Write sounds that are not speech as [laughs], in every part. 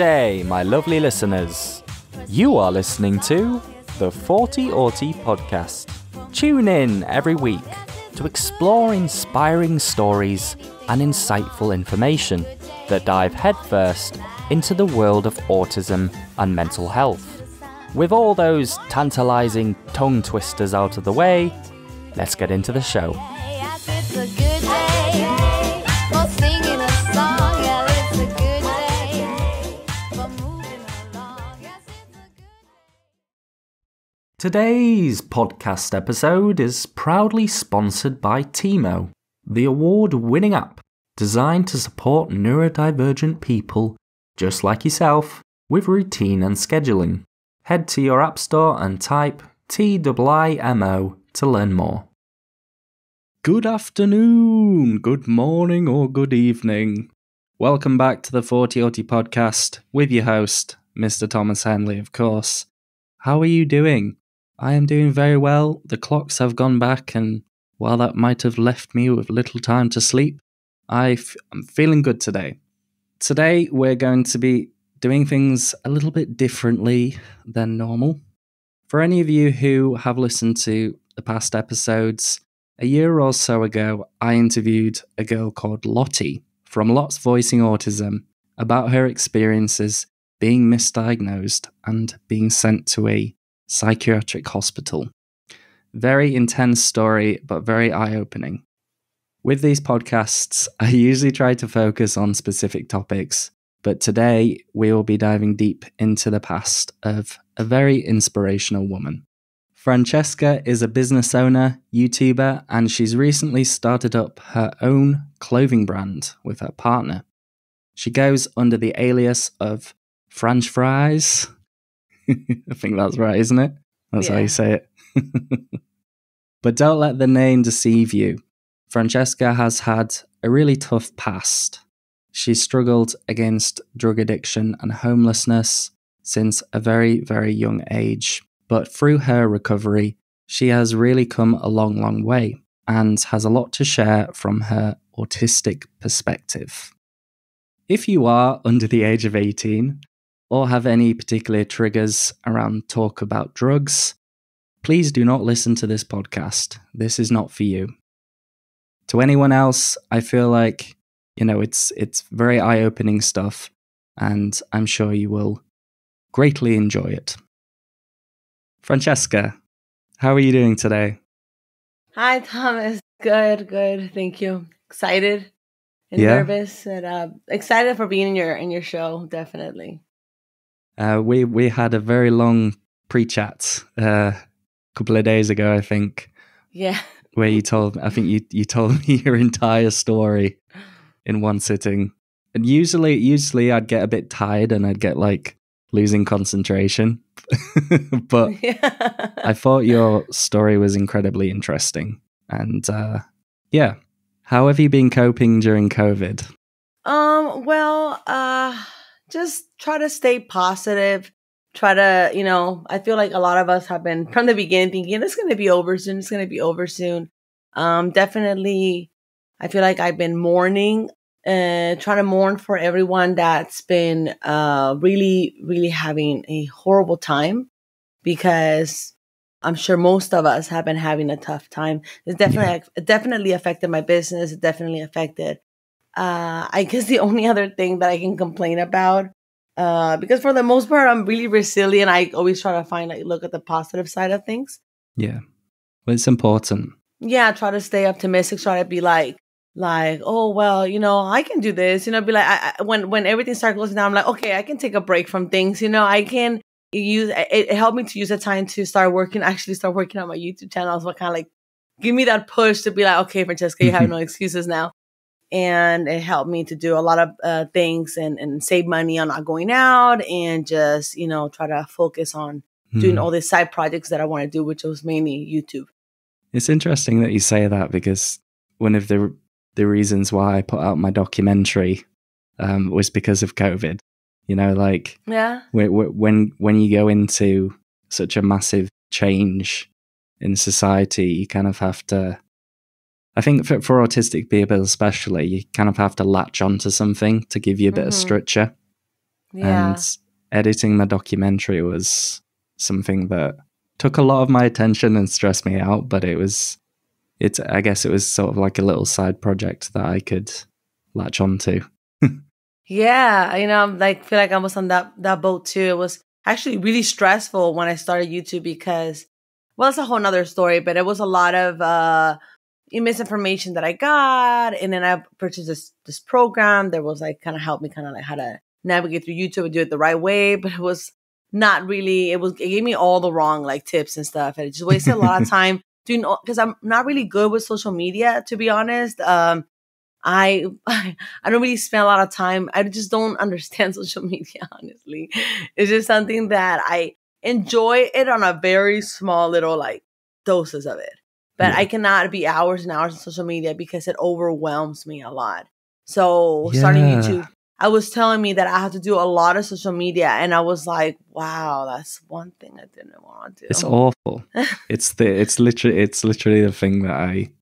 day, my lovely listeners. You are listening to the Thoughty Auti podcast. Tune in every week to explore inspiring stories and insightful information that dive headfirst into the world of autism and mental health. With all those tantalizing tongue twisters out of the way, let's get into the show. Today's podcast episode is proudly sponsored by Tiimo, the award winning app designed to support neurodivergent people just like yourself with routine and scheduling. Head to your App Store and type TIIMO to learn more. Good afternoon, good morning, or good evening. Welcome back to the Thoughty Auti podcast with your host, Mr. Thomas Henley, of course. How are you doing? I am doing very well. The clocks have gone back, and while that might have left me with little time to sleep, I f- I'm feeling good today. Today, we're going to be doing things a little bit differently than normal. For any of you who have listened to the past episodes, a year or so ago, I interviewed a girl called Lottie from Lots Voicing Autism about her experiences being misdiagnosed and being sent to a psychiatric hospital. Very intense story, but very eye opening. With these podcasts, I usually try to focus on specific topics, but today we will be diving deep into the past of a very inspirational woman. Francesca is a business owner, YouTuber, and she's recently started up her own clothing brand with her partner. She goes under the alias of French Fries. [laughs] I think that's right, isn't it? That's how you say it. [laughs] but don't let the name deceive you. Francesca has had a really tough past. She struggled against drug addiction and homelessness since a very, very young age. But through her recovery, she has really come a long, long way and has a lot to share from her autistic perspective. If you are under the age of 18 or have any particular triggers around talk about drugs, please do not listen to this podcast. This is not for you. To anyone else, I feel like you know it's it's very eye-opening stuff and I'm sure you will greatly enjoy it. Francesca, how are you doing today? Hi, Thomas. Good, good. Thank you. Excited and Yeah. nervous, and uh, excited for being in your in your show. Definitely. Uh, we we had a very long pre-chat uh, a couple of days ago, I think, Yeah. where you told I think you you told [laughs] me your entire story in one sitting. And usually usually I'd get a bit tired and I'd get like losing concentration. [laughs] but [laughs] I thought your story was incredibly interesting. And uh, yeah, how have you been coping during COVID? um. Well. Uh. Just try to stay positive. Try to, you know, I feel like a lot of us have been from the beginning thinking it's going to be over soon. It's going to be over soon. Um. Definitely. I feel like I've been mourning uh, trying to mourn for everyone that's been uh, really, really having a horrible time because I'm sure most of us have been having a tough time. It's definitely it definitely affected my business. It definitely affected. Uh, I guess the only other thing that I can complain about, uh, because for the most part I'm really resilient. I always try to find like look at the positive side of things. Yeah. Well, it's important. yeah, try to stay optimistic. Try to be like, like, oh well, you know, I can do this. You know, be like, I, I, when when everything starts closing down, I'm like, okay, I can take a break from things. You know, I can use it, it helped me to use the time to start working. Actually, start working on my YouTube channel. So kind of like give me that push to be like, okay, Francesca, you have no excuses now. And it helped me to do a lot of uh, things and, and save money on not going out and just, you know, try to focus on doing Hmm. all these side projects that I want to do, which was mainly YouTube. It's interesting that you say that because one of the the reasons why I put out my documentary um, was because of COVID. You know, like Yeah. wh- wh- when when you go into such a massive change in society, you kind of have to. I think for, for autistic people especially, you kind of have to latch onto something to give you a bit of Mhm. structure. Yeah. And editing the documentary was something that took a lot of my attention and stressed me out, but it was it's I guess it was sort of like a little side project that I could latch onto. [laughs] Yeah, you know, I'm like feel like I was on that that boat too. It was actually really stressful when I started YouTube because well, it's a whole nother story, but it was a lot of uh misinformation that I got, and then I purchased this this program that was like kind of helped me kind of like how to navigate through YouTube and do it the right way, but it was not really. It was it gave me all the wrong like tips and stuff, and it just wasted a lot of [laughs] time doing because I'm not really good with social media to be honest. Um, I [laughs] I don't really spend a lot of time. I just don't understand [laughs] social media. Honestly, it's just something that I enjoy it on a very small little like doses of it. But Yeah. I cannot be hours and hours on social media because it overwhelms me a lot. So starting YouTube, I was telling me that I have to do a lot of social media, and I was like, "Wow, that's one thing I didn't want to do." It's awful. [laughs] it's the it's literally it's literally the thing that I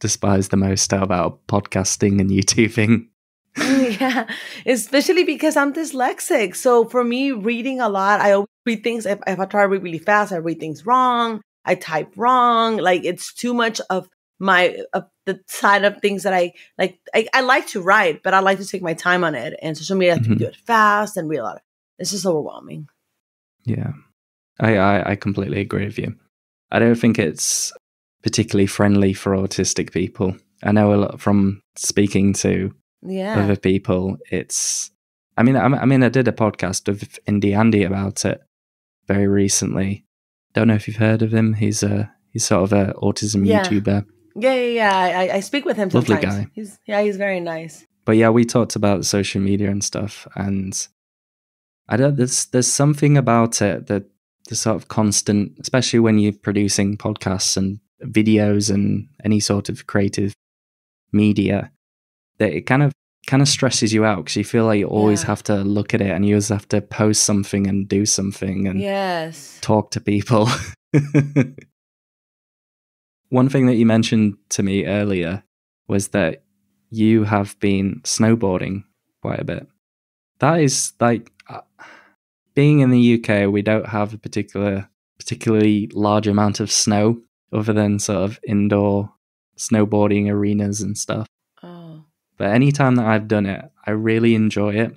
despise the most about podcasting and [laughs] YouTubing. [laughs] yeah, especially because I'm dyslexic. So for me, reading a lot, I always read things. If, if I try to read really fast, I read things wrong. I type wrong. Like it's too much of my of the side of things that I like. I, I like to write, but I like to take my time on it. And social media, I have to do it fast and read a lot. It's just overwhelming. Yeah, I, I I completely agree with you. I don't think it's particularly friendly for autistic people. I know a lot from speaking to Yeah. other people. It's I mean I, I mean I did a podcast with Indie Andy about it very recently. Don't know if you've heard of him. He's a he's sort of a autism Yeah. YouTuber. Yeah, yeah, yeah. I, I- I speak with him Lovely sometimes. guy. He's yeah, he's very nice. but yeah, we talked about social media and stuff, and I don't. There's there's something about it that the sort of constant, especially when you're producing podcasts and videos and any sort of creative media, that it kind of kind of stresses you out because you feel like you always Yeah. have to look at it and you always have to post something and do something and Yes. talk to people. [laughs] One thing that you mentioned to me earlier was that you have been snowboarding quite a bit. That is like uh, being in the UK, we don't have a particular particularly large amount of snow other than sort of indoor snowboarding arenas and stuff. But anytime that I've done it, I really enjoy it.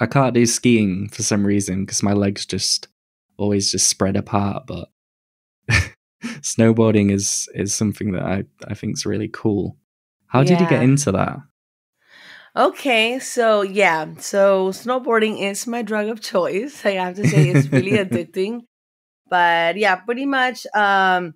I can't do skiing for some reason because my legs just always just spread apart. But [laughs] snowboarding is is something that I I think is really cool. How did you get into that? Okay, so yeah, so snowboarding is my drug of choice. I have to say it's really [laughs] addicting. But yeah, pretty much um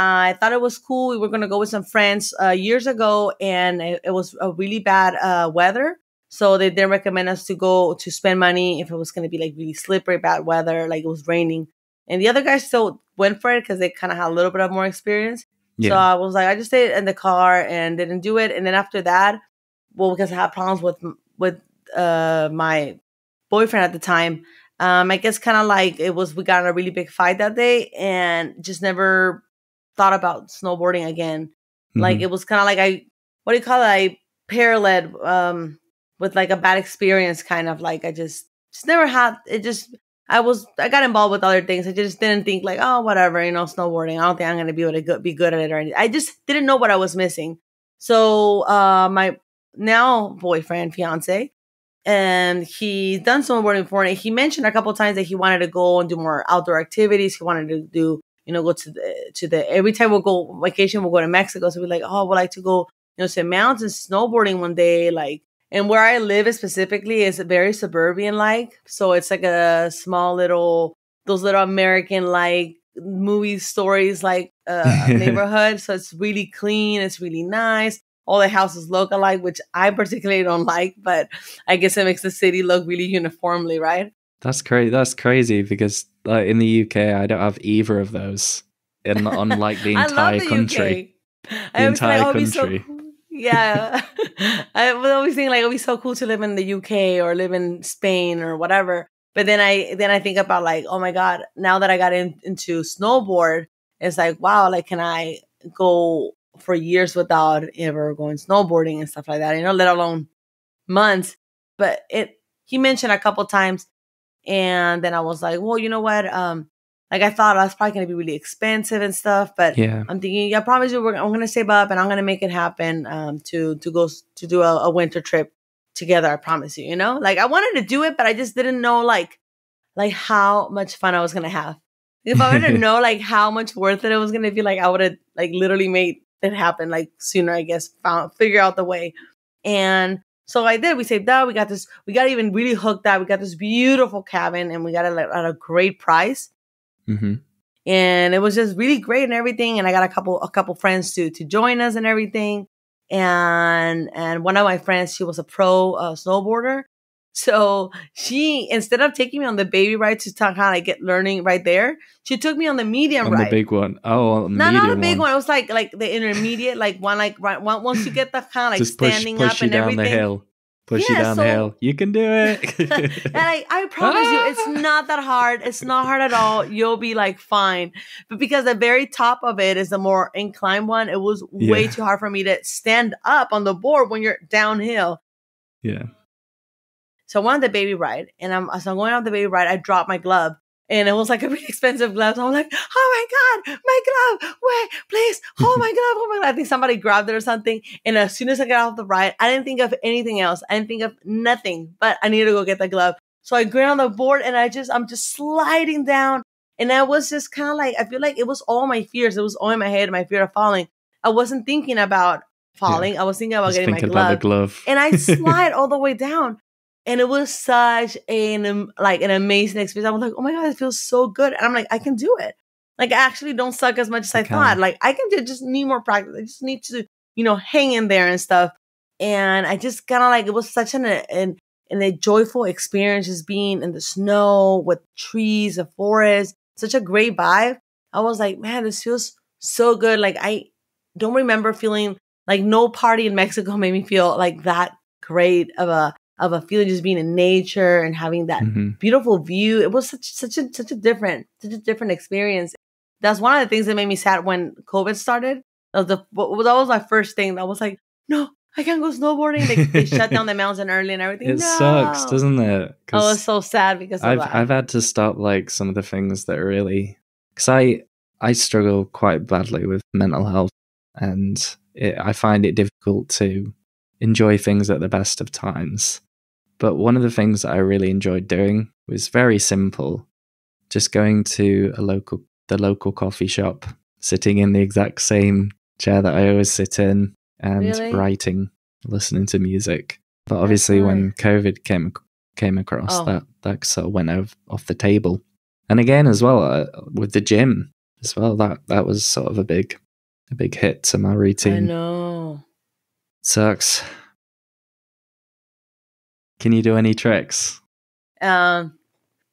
I thought it was cool. We were going to go with some friends uh years ago and it, it was a really bad uh weather. So they didn't recommend us to go to spend money if it was going to be like really slippery bad weather, like it was raining. And the other guys still went for it cuz they kind of had a little bit of more experience. So I was like, I just stayed in the car and didn't do it. And then after that, well, because I had problems with with uh my boyfriend at the time, um, I guess kind of like it was we got in a really big fight that day and just never thought about snowboarding again. Like Mhm. it was kind of like I what do you call it? I paralleled um with like a bad experience, kind of like I just just never had it. Just I was I got involved with other things. I just didn't think like oh whatever you know snowboarding. I don't think I'm gonna be able to go, be good at it or anything. I just didn't know what I was missing. So uh my now boyfriend fiance and he done snowboarding before and he mentioned a couple times that he wanted to go and do more outdoor activities he wanted to do you know go to the to the every time we'll go vacation we'll go to mexico. So we're like oh we'd like to go you know to mountains snowboarding one day like and where i live specifically is very suburban like. So it's like a small little those little american like movie stories like uh [laughs] neighborhood. So it's really clean it's really nice. All the houses look alike, which I particularly don't like, but I guess it makes the city look really uniformly, right? That's crazy. That's crazy because like in the UK, I don't have either of those. In [laughs] unlike the entire the country, UK. The I entire oh, so country. cool. Yeah, [laughs] I was always thinking like it'd be so cool to live in the UK or live in Spain or whatever. But then I then I think about like, oh my god, now that I got in, into snowboard, it's like wow, like can I go for years without ever going snowboarding and stuff like that, you know, let alone months. But it he mentioned a couple times, and then I was like, well, you know what? Um, like I thought that's probably gonna be really expensive and stuff, but Yeah. I'm thinking, I promise you, we're, I'm gonna save up and I'm gonna make it happen. Um, to to go to do a, a winter trip together. I promise you. You know, like I wanted to do it, but I just didn't know like like how much fun I was gonna have. If I would have [laughs] know like how much worth it it was gonna be, like I would have like literally made it happen like sooner. I guess found figure out the way, and so I did. We saved up. We got this. We got even really hooked up. We got this beautiful cabin, and we got it at a great price hmm and it was just really great and everything. And I got a couple a couple friends to to join us and everything. And and one of my friends, she was a pro uh, snowboarder, so she instead of taking me on the baby ride to kind of like get learning right there, she took me on the medium On ride. the big one. Oh, on no, not a big one. It was like like the intermediate, like one like right one once you get the kind of like Just push, standing push up you and down everything. the hill. Push you Yeah, down the hill. You can do it. [laughs] and I, I [laughs] promise you, it's not that hard. It's not hard at all. You'll be like fine. But because the very top of it is the more inclined one, it was way too hard for me to stand up on the board when you're downhill. yeah. So I went on the baby ride, and I'm as I'm going on the baby ride, I dropped my glove. And it was like a [laughs] really expensive glove. So I'm like, oh my God, my glove. Wait, please, hold my [laughs] glove. Oh my God. I think somebody grabbed it or something. And as soon as I got off the ride, I didn't think of anything else. I didn't think of nothing, but I needed to go get the glove. So I get on the board and I just, I'm just sliding down. And I was just kind of like, I feel like it was all my fears. It was all in my head, my fear of falling. I wasn't thinking about falling. I was thinking about getting my thinking glove about the glove. and I [laughs] slide all the way down. And it was such an um, like an amazing experience. I was like, oh my god, it feels so good. And I'm like, I can do it. Like I actually don't suck as much as I thought. Like I can do, just need more practice. I just need to, you know, hang in there and stuff. And I just kind of like it was such an an an a joyful experience just being in the snow with trees, the forest, such a great vibe. I was like, man, this feels so good. Like I don't remember feeling like no party in Mexico [laughs] made me feel like that great of a of a feeling just being in nature and having that Mhm. beautiful view. It was such such a such a different such a different experience. That's one of the things that made me sad when COVID started. That was the that was my first thing. That was like, no, I can't go snowboarding. They, they shut down the [laughs] mountain early and everything. It No. sucks, doesn't it? I was so sad because I've that. I've had to stop like some of the things that are really because I I struggle quite badly with mental health, and it, I find it difficult to enjoy things at the best of times. But one of the things that I really enjoyed doing was very simple, just going to a local the local coffee shop, sitting in the exact same chair that I always sit in, and Really? writing, listening to music. But obviously, when COVID came came across, Oh. that that sort of went off, off the table. And again, as well uh, with the gym as well, that that was sort of a big a big hit to my routine. I know. Sucks. Can you do any tricks? um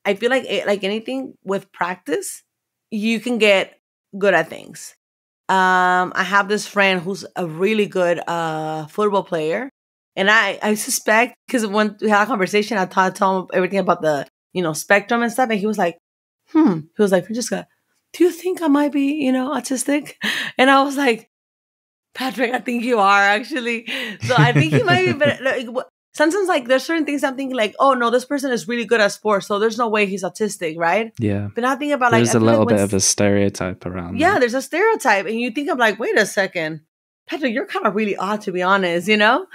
i feel like it, like anything with practice you can get good at things. Um i have this friend who's a really good uh football player and i i suspect because when we had a conversation i told, told him everything about the you know spectrum and stuff and he was like hmm he was like francesca do you think i might be you know autistic? [laughs] And i was like patrick i think you are actually. So i think he might be but [laughs] like, sometimes like there's certain things I'm thinking like, oh no, this person is really good at sports, so there's no way he's autistic, right? Yeah. But I think about like There's I a little like bit of a stereotype around. yeah, that. there's a stereotype, and you think I'm like, wait a second, Patrick, you're kind of really odd to be honest, you know,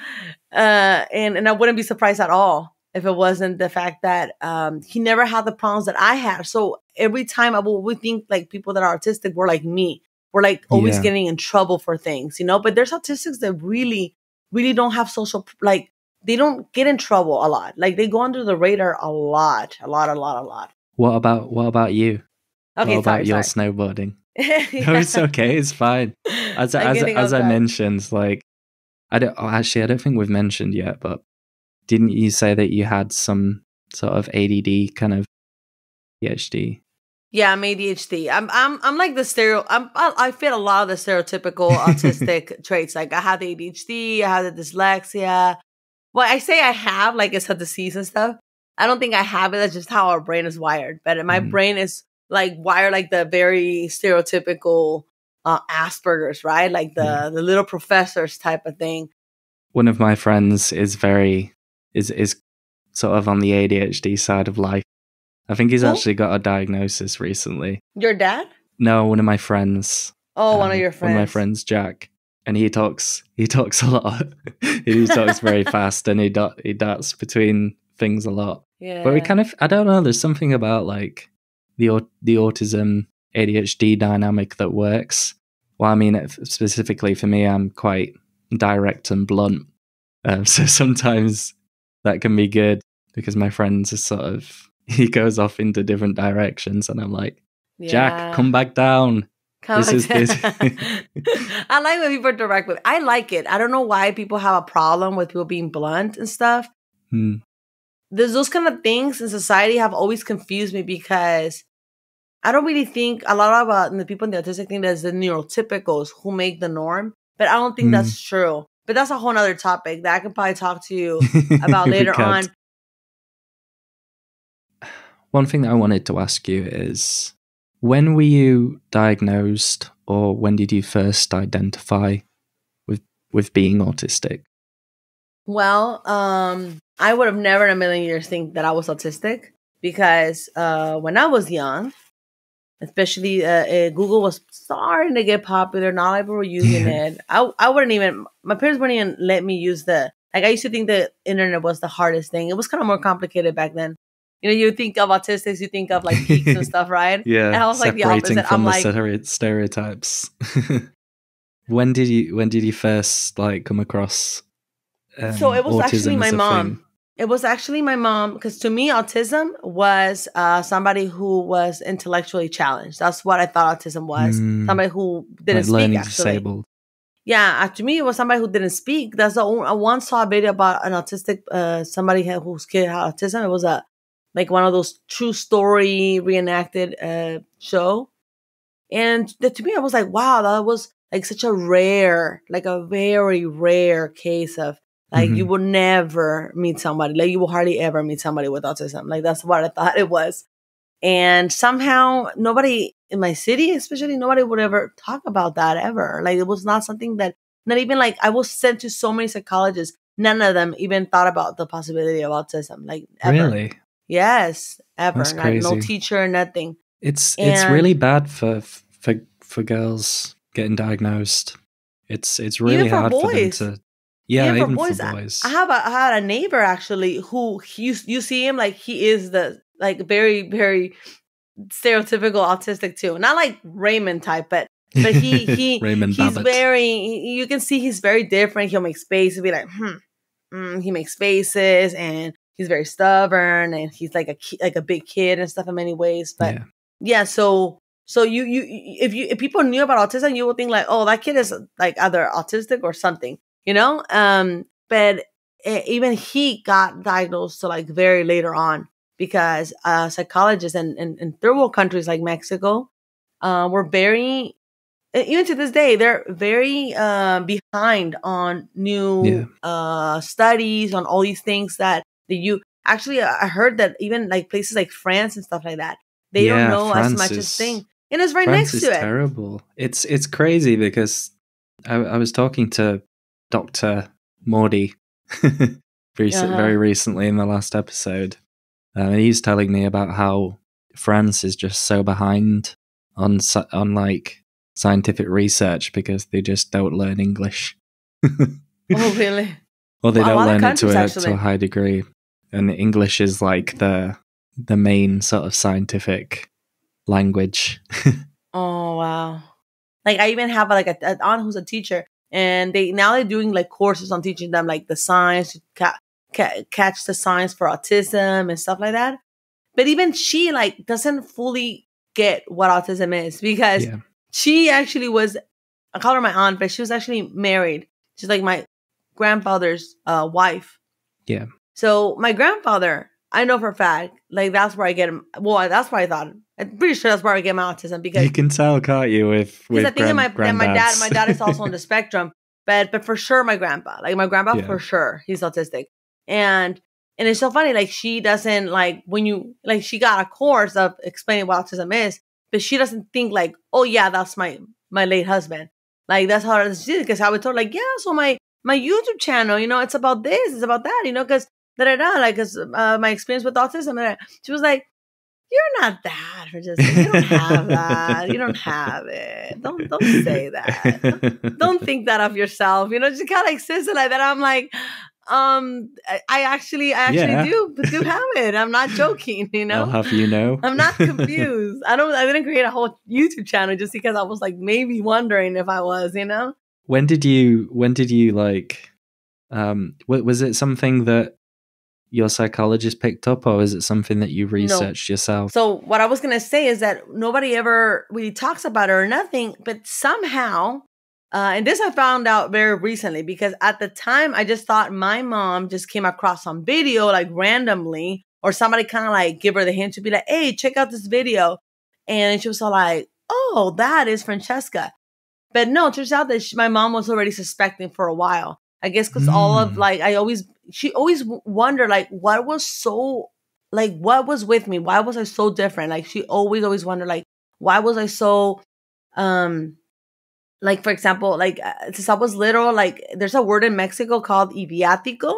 uh, and and I wouldn't be surprised at all if it wasn't the fact that um he never had the problems that I had. So every time I will we think like people that are autistic were like me, we're like always Yeah. getting in trouble for things, you know. But there's autistics that really, really don't have social like they don't get in trouble a lot. Like they go under the radar a lot, a lot, a lot, a lot. What about what about you? Okay, what sorry, about your sorry. snowboarding? [laughs] [laughs] No, it's okay. It's fine. As [laughs] I'm as as I mentioned, like I don't oh, actually I don't think we've mentioned yet, but didn't you say that you had some sort of ADD kind of ADHD? Yeah, I'm ADHD. I'm I'm I'm like the stereo. I'm I, I fit a lot of the stereotypical autistic traits. Like I have the ADHD. I have the dyslexia. Well, I say I have like it's a disease and stuff. I don't think I have it. That's just how our brain is wired. But my Mhm. brain is like wired like the very stereotypical uh, Asperger's, right? Like the Yeah. the little professors type of thing. One of my friends is very is is sort of on the ADHD side of life. I think he's Who? actually got a diagnosis recently. Your dad? No, one of my friends. Oh, one of um, your friends. One of my friends, Jack, and he talks. He talks a lot. [laughs] he talks very [laughs] fast, and he dot he darts between things a lot. Yeah. But we kind of, I don't know. There's something about like the the autism ADHD dynamic that works. Well, I mean, it- specifically for me, I'm quite direct and blunt. Um, [laughs] so sometimes that can be good because my friends are sort of he goes off into different directions, and I'm like, Jack, come back down. Come This is- this- [laughs] I like when people are direct with. I like it. I don't know why people have a problem with people being blunt and stuff. Hmm. There's those kind of things in society have always confused me because I don't really think a lot of uh, the people in the autistic thing that's the neurotypicals who make the norm, but I don't think Mm. that's true. But that's a whole other topic that I can probably talk to you [laughs] about later on. [sighs] One thing that I wanted to ask you is when were you diagnosed or when did you first identify with with being autistic? Well, um, I would have never in a million years think that I was autistic because uh, when I was young, especially uh, uh, Google was starting to get popular. Not a lot of people were using Yeah. it. I I wouldn't even. My parents wouldn't even let me use the. Like I used to think the internet was the hardest thing. It was kind of more complicated back then. You know, you think of autistics, you think of like geeks and [laughs] stuff, right? Yeah, And I was like the opposite. from I'm the like, stere- stereotypes. [laughs] when did you when did you first like come across? Um, So it was actually my mom. thing? It was actually my mom because to me, autism was uh, somebody who was intellectually challenged. That's what I thought autism was. Mm. Somebody who didn't like speak. Actually, disabled. yeah. uh, To me, it was somebody who didn't speak. That's the only. I once saw a video about an autistic uh, somebody whose kid had autism. It was a like one of those true story reenacted uh, show, and that, to me, I was like, wow, that was like such a rare, like a very rare case of like you Mhm. will never meet somebody, like you will hardly ever meet somebody with autism. Like that's what I thought it was. And somehow nobody in my city, especially nobody would ever talk about that ever. Like it was not something that not even like I was sent to so many psychologists. None of them even thought about the possibility of autism. Like ever. Really, Yes. Ever. That's Not- no crazy. teacher, nothing. it's it's really bad for for for girls getting diagnosed. It's it's really hard boys. for them to. Yeah, Even for boys, for I- boys. I have a I had a neighbor actually who you you see him like he is the like very very stereotypical autistic too. Not like Raymond type, but but he [laughs] he Raymond he's Babbitt. very you can see he's very different. He'll make space and be like hmm. Mm, he makes faces and he's very stubborn and he's like a ki- like a big kid and stuff in many ways. But yeah. yeah so so you you if you if people knew about autism you would think like oh that kid is like either autistic or something you know um but eh, even he got diagnosed to like very later on because uh psychologists in, in, in third world countries like mexico uh were very even to this day they're very uh, behind on new Yeah. uh studies on all these things that the you actually i heard that even like places like france and stuff like that they Yeah, don't know as much is- as thing and it's right France next is to it terrible. It's it's crazy because I, I was talking to Doctor [laughs] recent, Uh-huh. very recently in the last episode, um, and he's telling me about how France is just so behind on on like scientific research because they just don't learn English. [laughs] oh really Well, they Well, don't learn it to a, actually. to a high degree, and English is like the the main sort of scientific language. [laughs] Oh wow! Like I even have like a, an aunt who's a teacher, and they now they're doing like courses on teaching them like the science, ca- ca- catch the signs for autism and stuff like that. But even she like doesn't fully get what autism is because yeah, she actually was. I call her my aunt, but she was actually married. She's like my grandfather's uh, wife. Yeah. So my grandfather, I know for a fact, like that's where I get him. Well, that's where I thought. I'm pretty sure that's where I get my autism because you can tell, can't you? With with because I think that my grand- my dad my dad is also on the [laughs] spectrum, but but for sure my grandpa like my grandpa Yeah. for sure he's autistic, and and it's so funny like she doesn't like when you like she got a course of explaining what autism is, but she doesn't think like oh yeah that's my my late husband like that's how she did because I would told like yeah so my my YouTube channel you know it's about this it's about that you know because da da da, like, uh, my experience with autism. And she was like, "You're not that, Francesca. You don't have [laughs] that. You don't have it. Don't don't say that. Don't [laughs] think that of yourself. You know, just kind of like says it like that. I'm like, um, I, I actually, I actually Yeah. do do have it. I'm not joking. You know, I'll have you know. I'm not confused. I don't. I didn't create a whole YouTube channel just because I was like maybe wondering if I was. You know. when did you when did you like um was it something that your psychologist picked up or is it something that you researched yourself So what I was gonna say is that nobody ever really talks about it or nothing, but somehow, uh, and this I found out very recently because at the time I just thought my mom just came across some video like randomly, or somebody kind of like give her the hint to be like, "Hey, check out this video," and she was all like, "Oh, that is Francesca," but no, it turns out that she, my mom was already suspecting for a while. I guess because all of Mm. like I always she always w- wondered like what was so like what was with me why was i so different like she always always wondered like why was i so um like for example like uh, since i was little like there's a word in mexico called idiático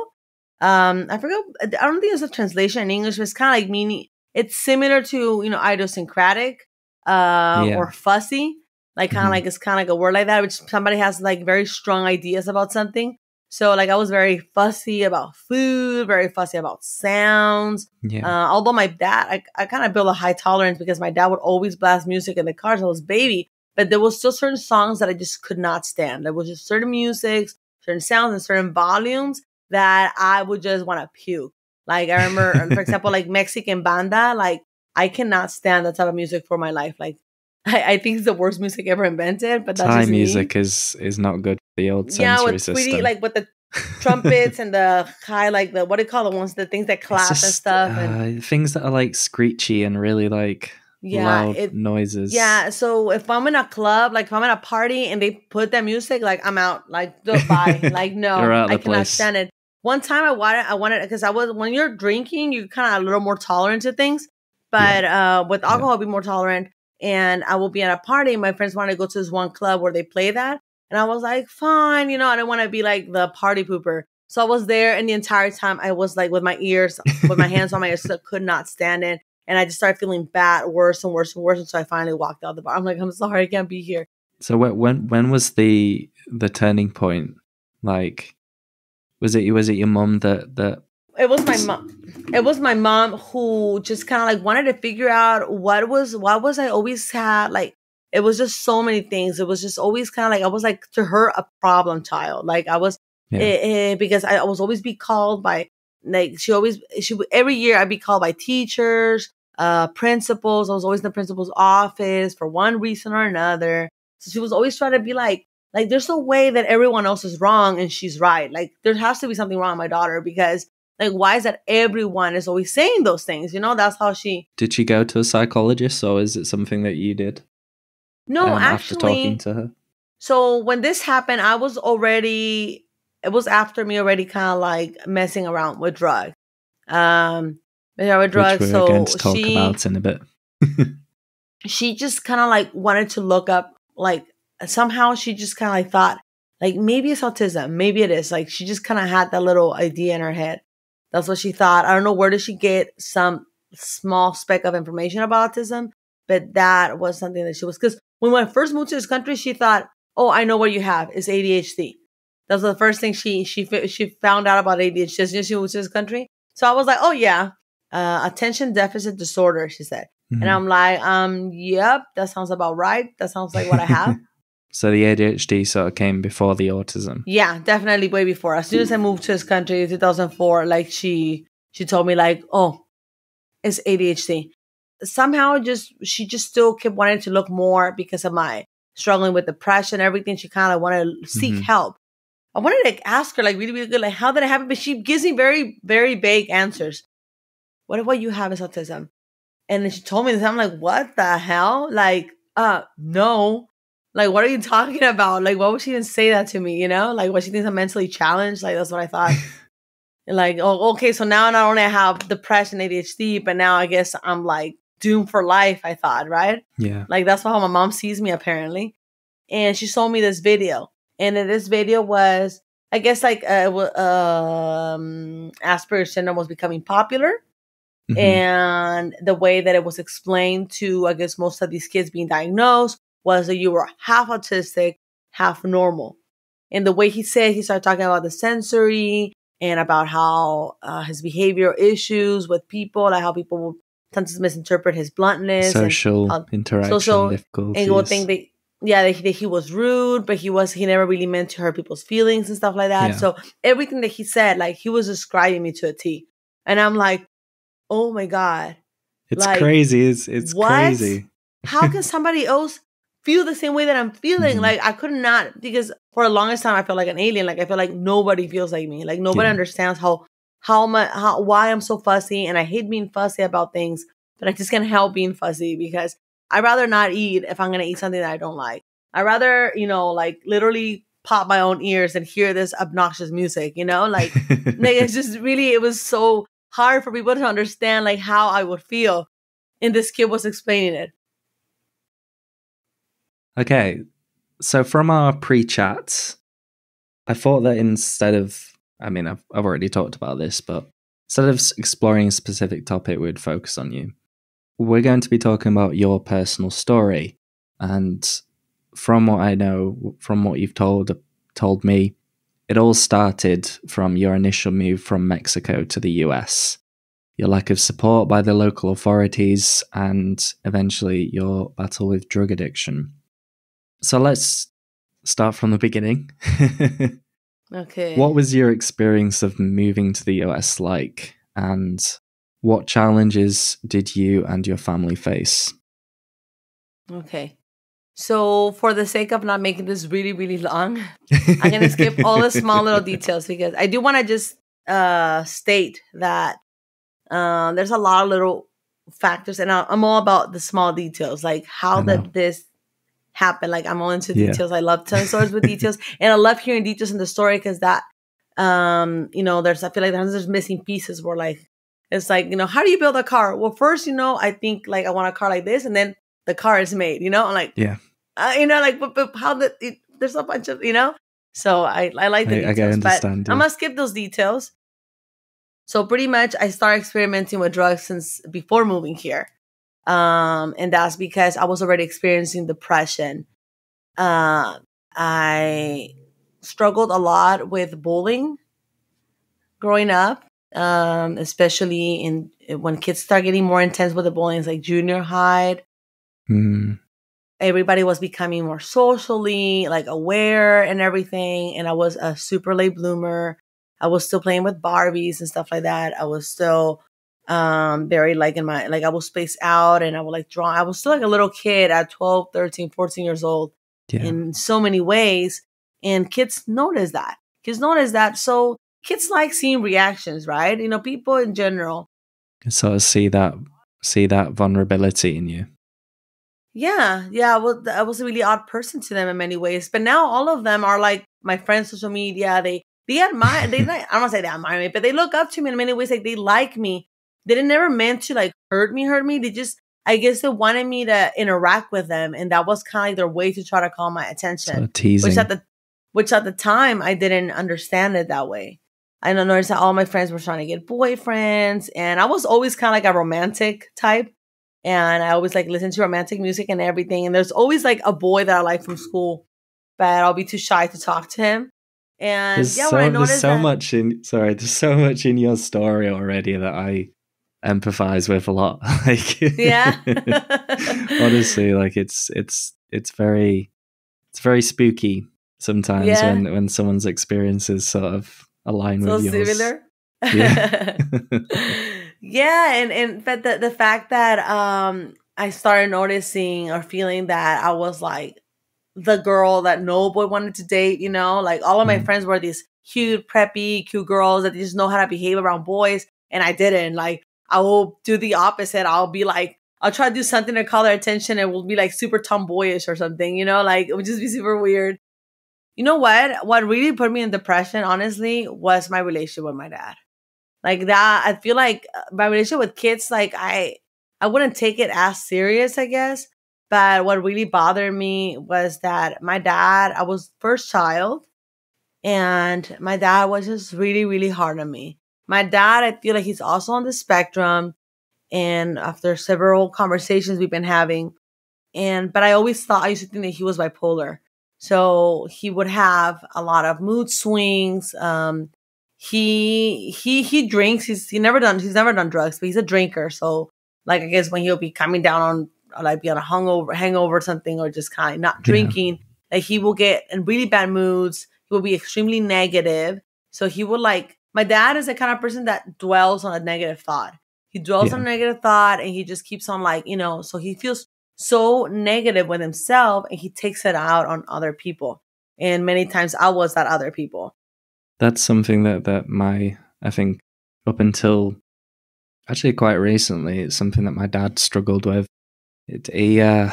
um i forgot i don't think there's a translation in english but it's kind of like meaning it's similar to you know idiosyncratic uh Yeah. or fussy like kind of Mhm. like it's kind of like a word like that which somebody has like very strong ideas about something so like i was very fussy about food very fussy about sounds yeah uh, although my dad, I, I kind of built a high tolerance because my dad would always blast music in the car since I was a baby. But there was still certain songs that I just could not stand. There was just certain musics, certain sounds, and certain volumes that I would just want to puke. Like I remember, [laughs] for example, like Mexican banda. Like I cannot stand that type of music for my life. Like I, I think it's the worst music ever invented. But that's thai just me. music is is not good for the old sensory Yeah, with system like with the [laughs] trumpets and the high, like the what do you call the ones, the things that clap and stuff. and uh, things that are like screechy and really like yeah, loud it, noises Yeah, so if I'm in a club, like if I'm at a party and they put that music, like I'm out. Like goodbye. [laughs] like no, You're out of I cannot place. stand it. One time I wanted, I wanted because I was when you're drinking, you're kind of a little more tolerant to things, but uh, with alcohol, I'll be more tolerant. And I will be at a party. My friends want to go to this one club where they play that, and I was like, fine, you know, I don't want to be like the party pooper. So I was there, and the entire time I was like with my ears, with my hands on my ears, I could not stand it. And I just started feeling bad, worse and worse and worse. And so I finally walked out the bar. I'm like, I'm sorry, I can't be here. so wh- when when was the the turning point like was it was it your mom that that It was my mom. It was my mom who just kind of like wanted to figure out what was why was I always had like. It was just so many things. It was just always kind of like I was like to her a problem child. Like I was Yeah. eh, eh, because I was always be called by like she always she would- every year I'd be called by teachers, uh, principals. I was always in the principal's office for one reason or another. So she was always trying to be like, like there's no way that everyone else is wrong and she's right. Like there has to be something wrong with my daughter because like why is that everyone is always saying those things? You know, that's how she. did she go to a psychologist or is it something that you did No, um, after talking actually. to her So when this happened, I was already. It was after me already kind of like messing around with drugs. Um, messing with drugs. which we're so going to talk she, about in a bit [laughs] she just kind of like wanted to look up like somehow she just kind of like thought like maybe it's autism maybe it is like she just kind of had that little idea in her head that's what she thought i don't know where did she get some small speck of information about autism but that was something that she was because when I first moved to this country she thought oh i know what you have it's adhd that's the first thing she she she found out about adhd as soon as she moved to this country so i was like oh yeah uh, attention deficit disorder she said and Mhm. I'm like, um, yep, that sounds about right. That sounds like what I have. [laughs] so the adhd sort of came before the autism yeah, definitely way before. As soon as I moved to this country in 2004, like she she told me like, oh, it's ADHD. Somehow just she just still kept wanting to look more because of my struggling with depression, everything. She kind of wanted to seek Mhm. help. I wanted to ask her like really, really good, like how did it happen? But she gives me very, very vague answers. What if what you have is autism? And then she told me this. I'm like, what the hell? Like, uh, no. Like, what are you talking about? Like, why would she even say that to me? You know, like, what she thinks I'm mentally challenged. Like, that's what I thought. [laughs] Like, oh, okay. So now not only I have depression, ADHD, but now I guess I'm like doomed for life. I thought, right? yeah Like that's how my mom sees me apparently. And she showed me this video. And in this video was I guess like uh, um, Asperger's syndrome was becoming popular, Mhm. and the way that it was explained to I guess most of these kids being diagnosed was that you were half autistic, half normal. And the way he said, he started talking about the sensory and about how uh, his behavioral issues with people, like how people will to misinterpret his bluntness and social uh, interaction social- difficulties. and will think that yeah that he, that he was rude but he was he never really meant to hurt people's feelings and stuff like that Yeah. so everything that he said like he was describing me to a t and i'm like oh my god it's like, crazy. It's it's what? crazy. how can [laughs] somebody else feel the same way that i'm feeling. Mhm. like i could not because for the longest time i felt like an alien. Like i feel like nobody feels like me. Like nobody Yeah. understands how how much how why i'm so fussy and i hate being fussy about things but i just can't help being fussy because i'd rather not eat if i'm gonna eat something that i don't like. I'd rather you know like literally pop my own ears and hear this obnoxious music you know? Like [laughs] like it's just really it was so hard for people to understand like how i would feel and this kid was explaining it Okay, so from our pre-chats, I thought that instead of, I mean, I've I've already talked about this, but instead of exploring a specific topic, we'd focus on you. We're going to be talking about your personal story, and from what I know, from what you've told told me, it all started from your initial move from Mexico to the US. Your lack of support by the local authorities, and eventually your battle with drug addiction. So let's start from the beginning. [laughs] okay what was your experience of moving to the US like? And what challenges did you and your family face? Okay. So, for the sake of not making this really, really long, I'm going to skip all the [laughs] small little details because I do want to just uh, state that um, there's a lot of little factors, and I'm all about the small details, like how did this happen? Like, I'm all into Yeah. details. I love telling stories with [laughs] details, and I love hearing details in the story because that, um, you know, there's, I feel like there's missing pieces where, like, it's like, you know, how do you build a car? Well, first, you know, I think like I want a car like this, and then the car is made, you know? I'm like, Yeah. uh, you know, like, but, but how the, it, there's a bunch of, you know? So I, I like the I- I details, but understand, I'm yeah. gonna skip those details. So pretty much I started experimenting with drugs since before moving here. Um, and that's because I was already experiencing depression. Uh, I struggled a lot with bullying growing up, um, especially in when kids start getting more intense with the bullying, it's like junior high. Hmm. Everybody was becoming more socially like aware and everything. And I was a super late bloomer. I was still playing with Barbies and stuff like that. I was still um very like in my like I was spaced out and I would like draw. I was still like a little kid at 12, 13, 14 years old yeah. in so many ways. And kids notice that. Kids notice that. So kids like seeing reactions, right? You know, people in general. sort of see that see that vulnerability in you. Yeah, yeah. Well, I was a really odd person to them in many ways, but now all of them are like my friends, social media. They they admire. They [laughs] like, I don't want to say they admire me, but they look up to me in many ways. Like they like me. They didn't never meant to like hurt me, hurt me. They just, I guess, they wanted me to interact with them, and that was kind of like their way to try to call my attention. Sort of teasing. which at the which at the time I didn't understand it that way. I don't notice that all my friends were trying to get boyfriends, and I was always kind of like a romantic type, and I always like listen to romantic music and everything. And there's always like a boy that I like from school, but I'll be too shy to talk to him. And there's yeah, so, there's so that, much in sorry, there's so much in your story already that I empathize with a lot. [laughs] like Yeah. [laughs] honestly, like it's it's it's very it's very spooky sometimes Yeah. when when someone's experiences sort of align so with yours. similar. Yeah. [laughs] yeah, and and but the the fact that um I started noticing or feeling that I was like the girl that no boy wanted to date, you know, like all of my Mhm. friends were these cute, preppy, cute girls that just know how to behave around boys, and I didn't. Like I will do the opposite. I'll be like. I'll try to do something to call their attention and we'll be like super tomboyish or something, you know, like it would just be super weird. You know what? What really put me in depression, honestly, was my relationship with my dad like that i feel like uh, my relationship with kids like i i wouldn't take it as serious i guess but what really bothered me was that my dad i was first child And my dad was just really, really hard on me. My dad, I feel like he's also on the spectrum. And after several conversations we've been having, and but I always thought I used to think that he was bipolar. So he would have a lot of mood swings. Um, he he he drinks. He's he never done he's never done drugs, but he's a drinker. So like I guess when he'll be coming down on like be on a hungover hangover or something, or just kind of not Yeah. drinking, like he will get in really bad moods. He will be extremely negative. So he will like my dad is the kind of person that dwells on a negative thought. He dwells Yeah. on a negative thought and he just keeps on like, you know, so he feels so negative with himself and he takes it out on other people. And many times I was that other people. That's something that that my I think up until actually quite recently, it's something that my dad struggled with. It he uh,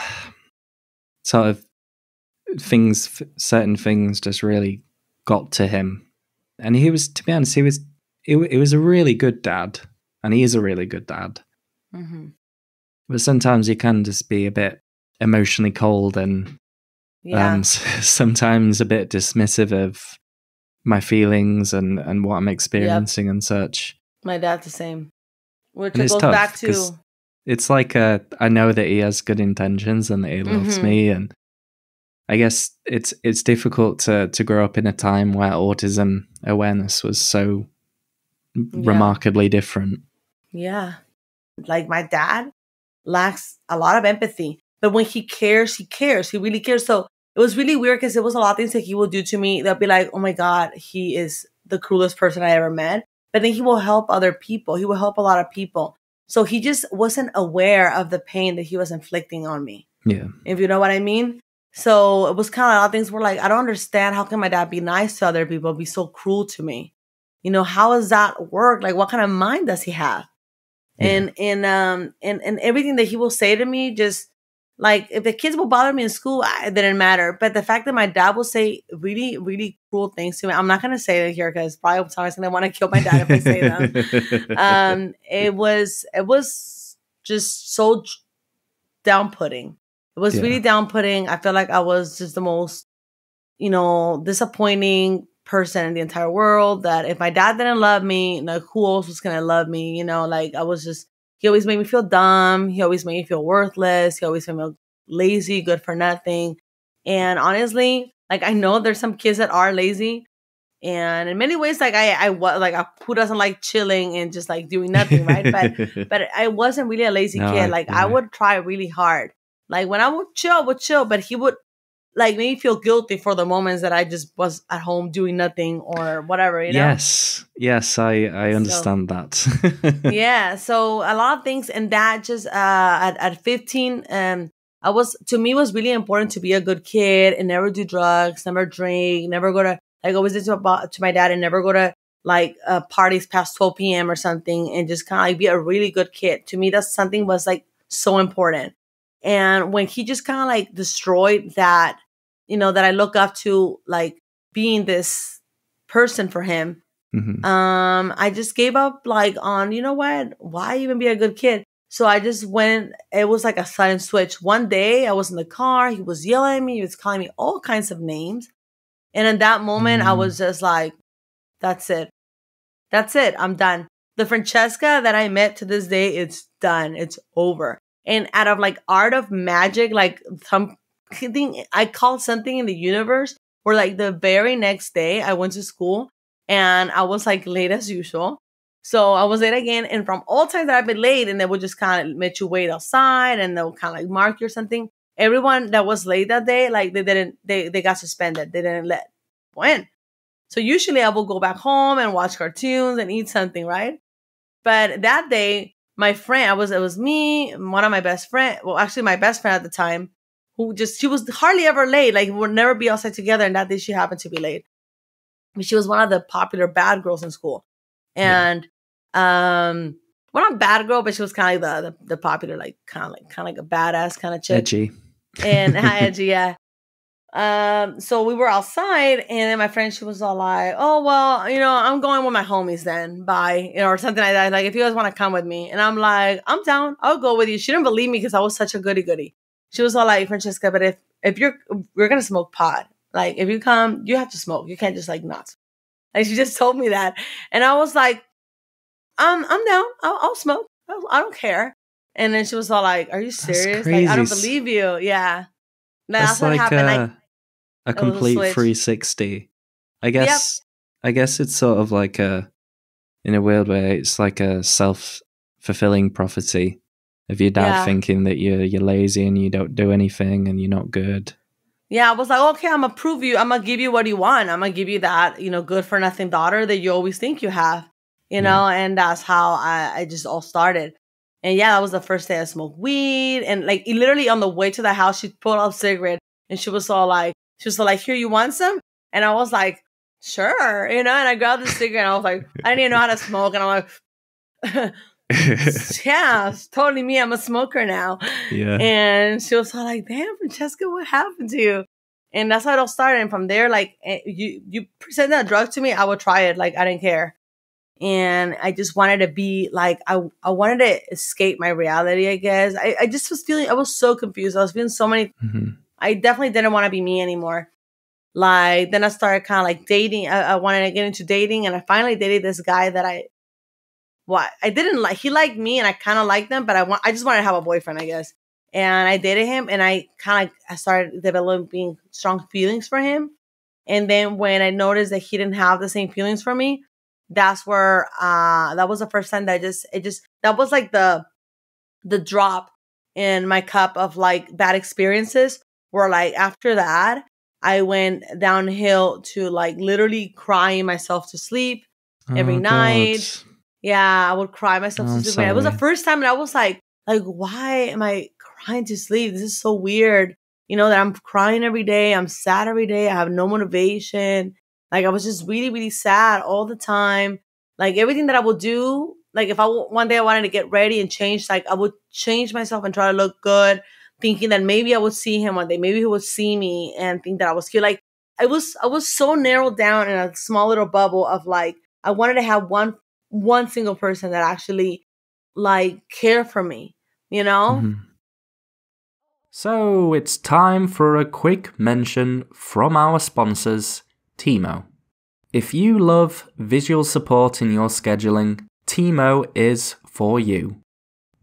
sort of things, certain things just really got to him, and he was, to be honest, he was he was a really good dad, and he is a really good dad. Mm-hmm. But sometimes he can just be a bit emotionally cold and Yeah. um, [laughs] sometimes a bit dismissive of my feelings and, and what I'm experiencing and such. my dad's the same. Which And it goes back to It's like uh, I know that he has good intentions and that he loves Mhm. me, and I guess it's it's difficult to to grow up in a time where autism awareness was so remarkably different. Yeah. Like my dad lacks a lot of empathy, but when he cares, he cares. He really cares. So it was really weird because it was a lot of things that he will do to me. They'll be like, oh my God, he is the coolest person I ever met. But then he will help other people. He will help a lot of people. So he just wasn't aware of the pain that he was inflicting on me Yeah, if you know what I mean. So it was kind of a lot of things were like, I don't understand how can my dad be nice to other people, be so cruel to me? You know, how does that work? Like what kind of mind does he have? Yeah. And and um and and everything that he will say to me just like if the kids will bother me in school, I, it didn't matter. But the fact that my dad will say really, really cruel things to me, I'm not gonna say it here because probably someone's gonna want to kill my dad if I say them [laughs] um it was it was just so down putting it was Yeah. really down putting i felt like i was just the most you know disappointing person in the entire world that if my dad didn't love me like who else was gonna love me you know like i was just he always made me feel dumb he always made me feel worthless he always made me feel lazy good for nothing and honestly like i know there's some kids that are lazy and in many ways like i i was like a, who doesn't like chilling and just like doing nothing right but [laughs] but I wasn't really a lazy No, kid. Like yeah. I would try really hard. Like when I would chill, I would chill, but he would like make me feel guilty for the moments that I just was at home doing nothing or whatever, you know? yes, yes, I I So- understand that. [laughs] yeah. So a lot of things and that just uh at, at 15, um I was to me was really important to be a good kid and never do drugs, never drink, never go to like always did to, about, to my dad and never go to like uh, parties past 12 p.m. or something and just kind of like be a really good kid. To me, that's something was like so important. And when he just kind of like destroyed that, you know, that I look up to like being this person for him, Mhm. um, I just gave up like on, you know what? Why even be a good kid? So I just went, it was like a sudden switch. One day I was in the car, he was yelling at me, he was calling me all kinds of names. And in that moment, I Mm. was just like, that's it. That's it. I'm done. The Francesca that I met to this day, it's done. It's over. And out of like art of magic, like something, I called something in the universe where like the very next day I went to school and I was like late as usual. So I was late again. And from all times that I've been late and they would just kind of make you wait outside and they'll kind of like mark you or something. Everyone that was late that day, like they didn't, they, they got suspended. They didn't let in. So usually I will go back home and watch cartoons and eat something, right? But that day, my friend, I was, it was me, one of my best friend, well, actually my best friend at the time, who just, she was hardly ever late. Like we would never be outside together. And that day she happened to be late. But she was one of the popular bad girls in school. And, um, well, not bad girl, but she was kind of like the, the, the popular, like kind of like, kind of like a badass kind of chick Edgy. and [laughs] hi edgy, yeah. Um, so we were outside, and then my friend she was all like, "Oh well, you know, I'm going with my homies then, bye," you know, or something like that. Like, if you guys want to come with me, and I'm like, "I'm down, I'll go with you." She didn't believe me because I was such a goody goody. She was all like, "Francesca, but if if you're we're gonna smoke pot, Like if you come, you have to smoke. You can't just like not. Smoke. Like she just [laughs] told me that, and I was like, um, I'm down. I'll, I'll smoke. I, I don't care. And then she was all like, "Are you serious? Like I don't believe you." Yeah, that's, That's like happened. a, a complete 360. I guess I guess it's sort of like a in a weird way, it's like a self fulfilling prophecy of your dad Yeah. thinking that you're you're lazy and you don't do anything and you're not good. Yeah, I was like, okay, I'm gonna prove you. I'm gonna give you what you want. I'm gonna give you that, you know, good for nothing daughter that you always think you have, you Yeah. know. And that's how I, I just all started. And yeah, that was the first day I smoked weed. And like, literally on the way to the house, she pulled out a cigarette and she was all like, she was all like, "Here, you want some?" And I was like, "Sure," you know. And I grabbed the cigarette and I was like, I didn't even know how to smoke, and I'm like. [laughs] yeah, it's totally me. I'm a smoker now. yeah. And she was all like, damn, Francesca, what happened to you? And that's how it all started. And from there, like, eh, you, you present that drug to me, I would try it. Like, I didn't care. And I just wanted to be like, I, I wanted to escape my reality, I guess. I, I just was feeling, I was so confused. I was feeling so many, Mhm. I definitely didn't want to be me anymore. Like, then I started kind of like dating. I, I wanted to get into dating. And I finally dated this guy that I, what I didn't like. He liked me and I kind of liked him, but I want, I just wanted to have a boyfriend, I guess and I dated him, and I kind of I started developing strong feelings for him. And then when I noticed that he didn't have the same feelings for me, that's where uh that was the first time that I just it just that was like the the drop in my cup of like bad experiences. Where like after that, I went downhill to like literally crying myself to sleep. every Oh, night. God. Yeah, I would cry myself I'm to sleep. And it was the first time that I was like, like, why am I crying to sleep? This is so weird. You know, that I'm crying every day. I'm sad every day. I have no motivation. Like I was just really, really sad all the time. Like everything that I would do, like if I one day I wanted to get ready and change, like I would change myself and try to look good, thinking that maybe I would see him one day. Maybe he would see me and think that I was cute. Like I was, I was so narrowed down in a small little bubble of like I wanted to have one one single person that actually like care for me, you know? Mhm. So it's time for a quick mention from our sponsors, Tiimo. If you love visual support in your scheduling, Tiimo is for you.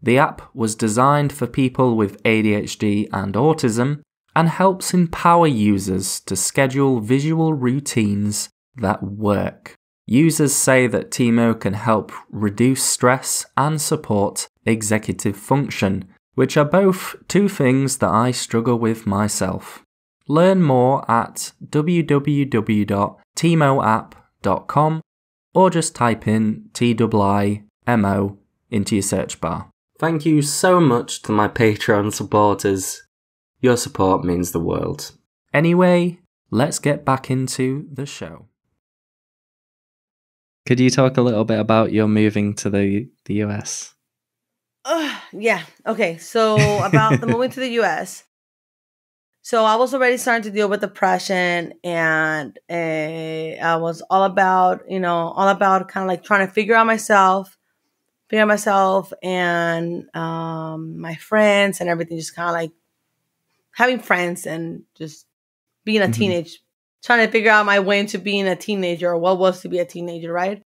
The app was designed for people with ADHD and autism and helps empower users to schedule visual routines that work. Users say that Tiimo can help reduce stress and support executive function, which are both two things that I struggle with myself. Learn more at www.tiimoapp.com or just type in TWIMO into your search bar. Thank you so much to my Patreon supporters. Your support means the world. Anyway, let's get back into the show. Could you talk a little bit about your moving to the, the US? Ugh, yeah. Okay. So about the [laughs] moving to the US. So I was already starting to deal with depression and uh, I was all about, you know, all about kind of like trying to figure out myself, figure out myself and um, my friends and everything, just kind of like having friends and just being a Mhm. teenage, trying to figure out my way into being a teenager or what was to be a teenager, right?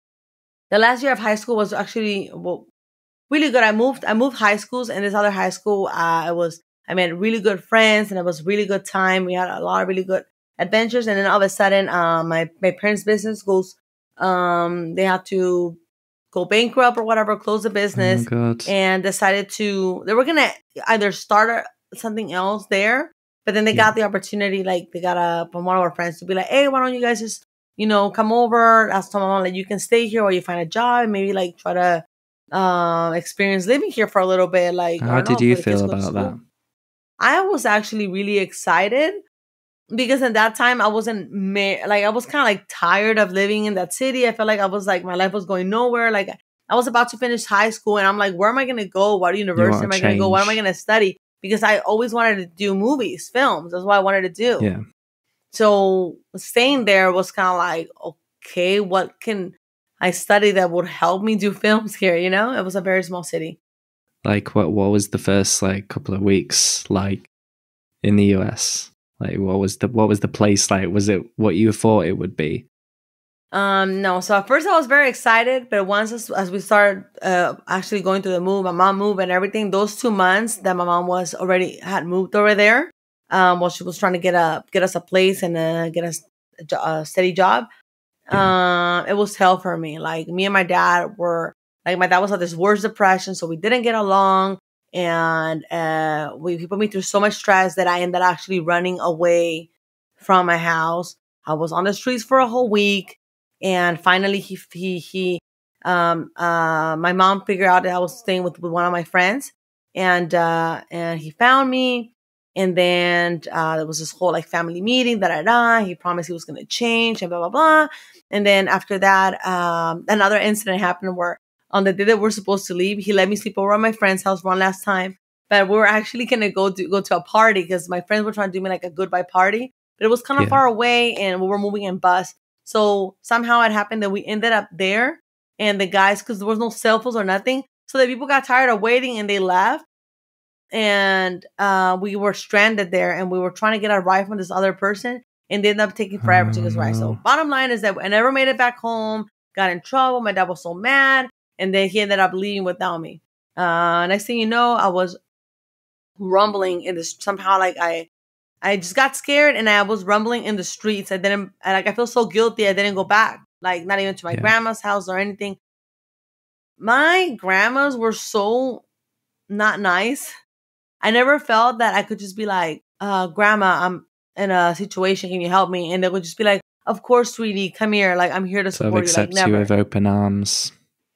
The last year of high school was actually well, really good. I moved, I moved high schools, and this other high school, uh, I was, I made really good friends, and it was really good time. We had a lot of really good adventures, and then all of a sudden, um, my my parents' business goes, um, they have to go bankrupt or whatever, close the business, Oh, and decided to they were gonna either start something else there, but then they Yeah. got the opportunity, like they got a from one of our friends to be like, hey, why don't you guys just you know come over? Ask my mom like you can stay here or you find a job, and maybe like try to um experience living here for a little bit. Like How don't know, did you for the kids feel to to about that? I was actually really excited because at that time I wasn't ma- like I was kind of like tired of living in that city. I felt like I was like my life was going nowhere. Like I was about to finish high school and I'm like, where am I gonna go? What university am I gonna go? What am I gonna study? Because I always wanted to do movies, films. That's what I wanted to do. Yeah. So staying there was kind of like, okay, what can I study that would help me do [laughs] films here? You know, it was a very small city. Like, what, what was the first, like, couple of weeks like in the US? Like, what was the what was the place like? Was it what you thought it would be? Um, no. So at first I was very excited, but once as, as we started uh, actually going through the move, my mom moved and everything. Those two months that my mom was already had moved over there, um, while she was trying to get a get us a place and uh, get us a, a steady job. Um, it was hell for me. Like me and my dad were like my dad was had this worst depression, so we didn't get along, and uh, we he put me through so much stress that I ended up actually running away from my house. I was on the streets for a whole week and finally he he he um uh my mom figured out that I was staying with, with one of my friends and uh and he found me and then uh there was this whole like family meeting that I done he promised he was gonna change and blah blah blah and then after that um another incident happened where on the day that we're supposed to leave he let me sleep over at my friend's house one last time but we were actually gonna go to go to a party because my friends were trying to do me like a goodbye party but it was kind of Yeah. far away and we were moving in bus so somehow it happened that we ended up there and the guys, because there was no cell phones or nothing. So the people got tired of waiting and they left. And uh, we were stranded there and we were trying to get a ride from this other person and they ended up taking forever to get us a ride. So Oh. bottom line is that I never made it back home, got in trouble. My dad was so mad. And then he ended up leaving without me. Uh, next thing you know, I was rumbling in this somehow like I I just got scared and I was rumbling in the streets. I didn't and, like I feel so guilty. I didn't go back, like not even to my Yeah. grandma's house or anything. My grandmas were so not nice. I never felt that I could just be like, uh, grandma, I'm in a situation. Can you help me? And they would just be like, of course, sweetie, come here. Like I'm here to Sort of support you. Like accepts you never. with open arms.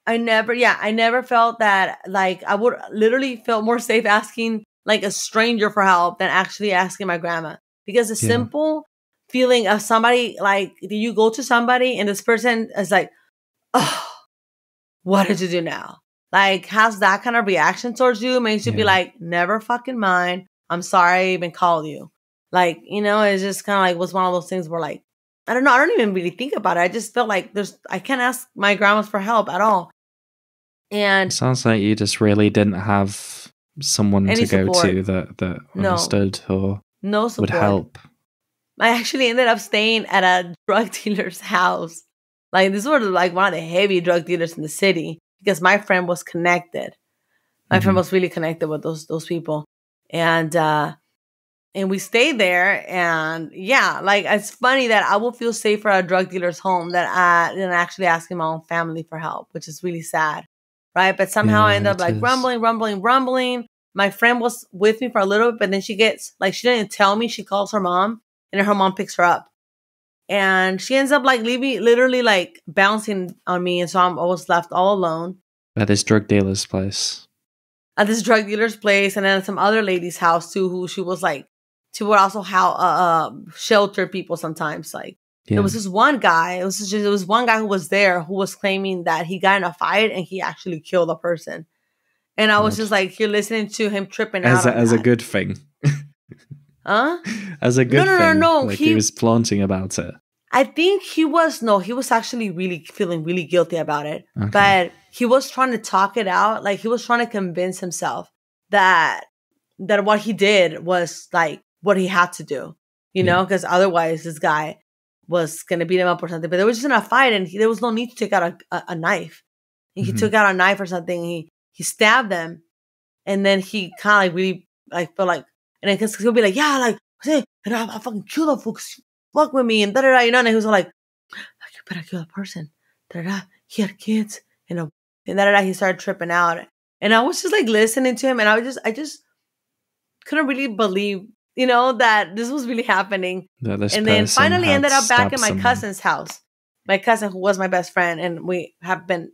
I never, yeah, I never felt that like I would literally feel more safe asking like a stranger for help than actually asking my grandma because the Yeah. simple feeling of somebody like do you go to somebody and this person is like, oh, what did you do now? Like has that kind of reaction towards you makes you be like, never fucking mind. I'm sorry I even called you. Like, you know, it's just kind of like was one of those things where like, I don't know, I don't even really think about it. I just felt like there's I can't ask my grandmas for help at all. It sounds like you just really didn't have someone to go support. to that that No. understood or no support. would help. I actually ended up staying at a drug [laughs] dealer's house. Like this was like one of the heavy drug dealers in the city because my friend was connected. My friend Mhm. was really connected with those those people, and uh and we stayed there. And yeah, like it's funny that I will feel safer at a drug dealer's home than I than actually asking my own family for help, which is really sad, right? But somehow I end up like is. rumbling, rumbling, rumbling. My friend was with me for a little bit, but then she gets like she didn't tell me. She calls her mom, and her mom picks her up and she ends up like leaving literally like bouncing on me and so I'm, i was left all alone At this drug dealer's place. at this drug dealer's place and then at some other lady's house too who she was like she would also how uh, uh shelter people sometimes like Yeah. there was this one guy it was just it was one guy who was there who was claiming that he got in a fight and he actually killed a person and i was God. just like here listening to him tripping as out a, as a good thing. huh [laughs] as a good no, no, thing. no, Like he, he- was flaunting about it. I think he was no, he was actually really feeling really guilty about it. Okay. But he was trying to talk it out. Like he was trying to convince himself that that what he did was like what he had to do. You Yeah. know, because otherwise this guy was gonna beat him up or something. But they were just in a fight and he, there was no need to take out a, a, a knife. And he Mhm. took out a knife or something. He he stabbed them, and then he kind of like really like felt like, and then cause he'll be like, yeah, like, and I, I fucking kill the you fuck with me and da da da, you know, and he was like, you better kill that person, da da da. He had kids and a and da da da. He started tripping out, and I was just like listening to him, and I was just I just couldn't really believe, you know, that this was really happening and then finally ended up back at my someone. cousin's house. My cousin, who was my best friend, and we have been,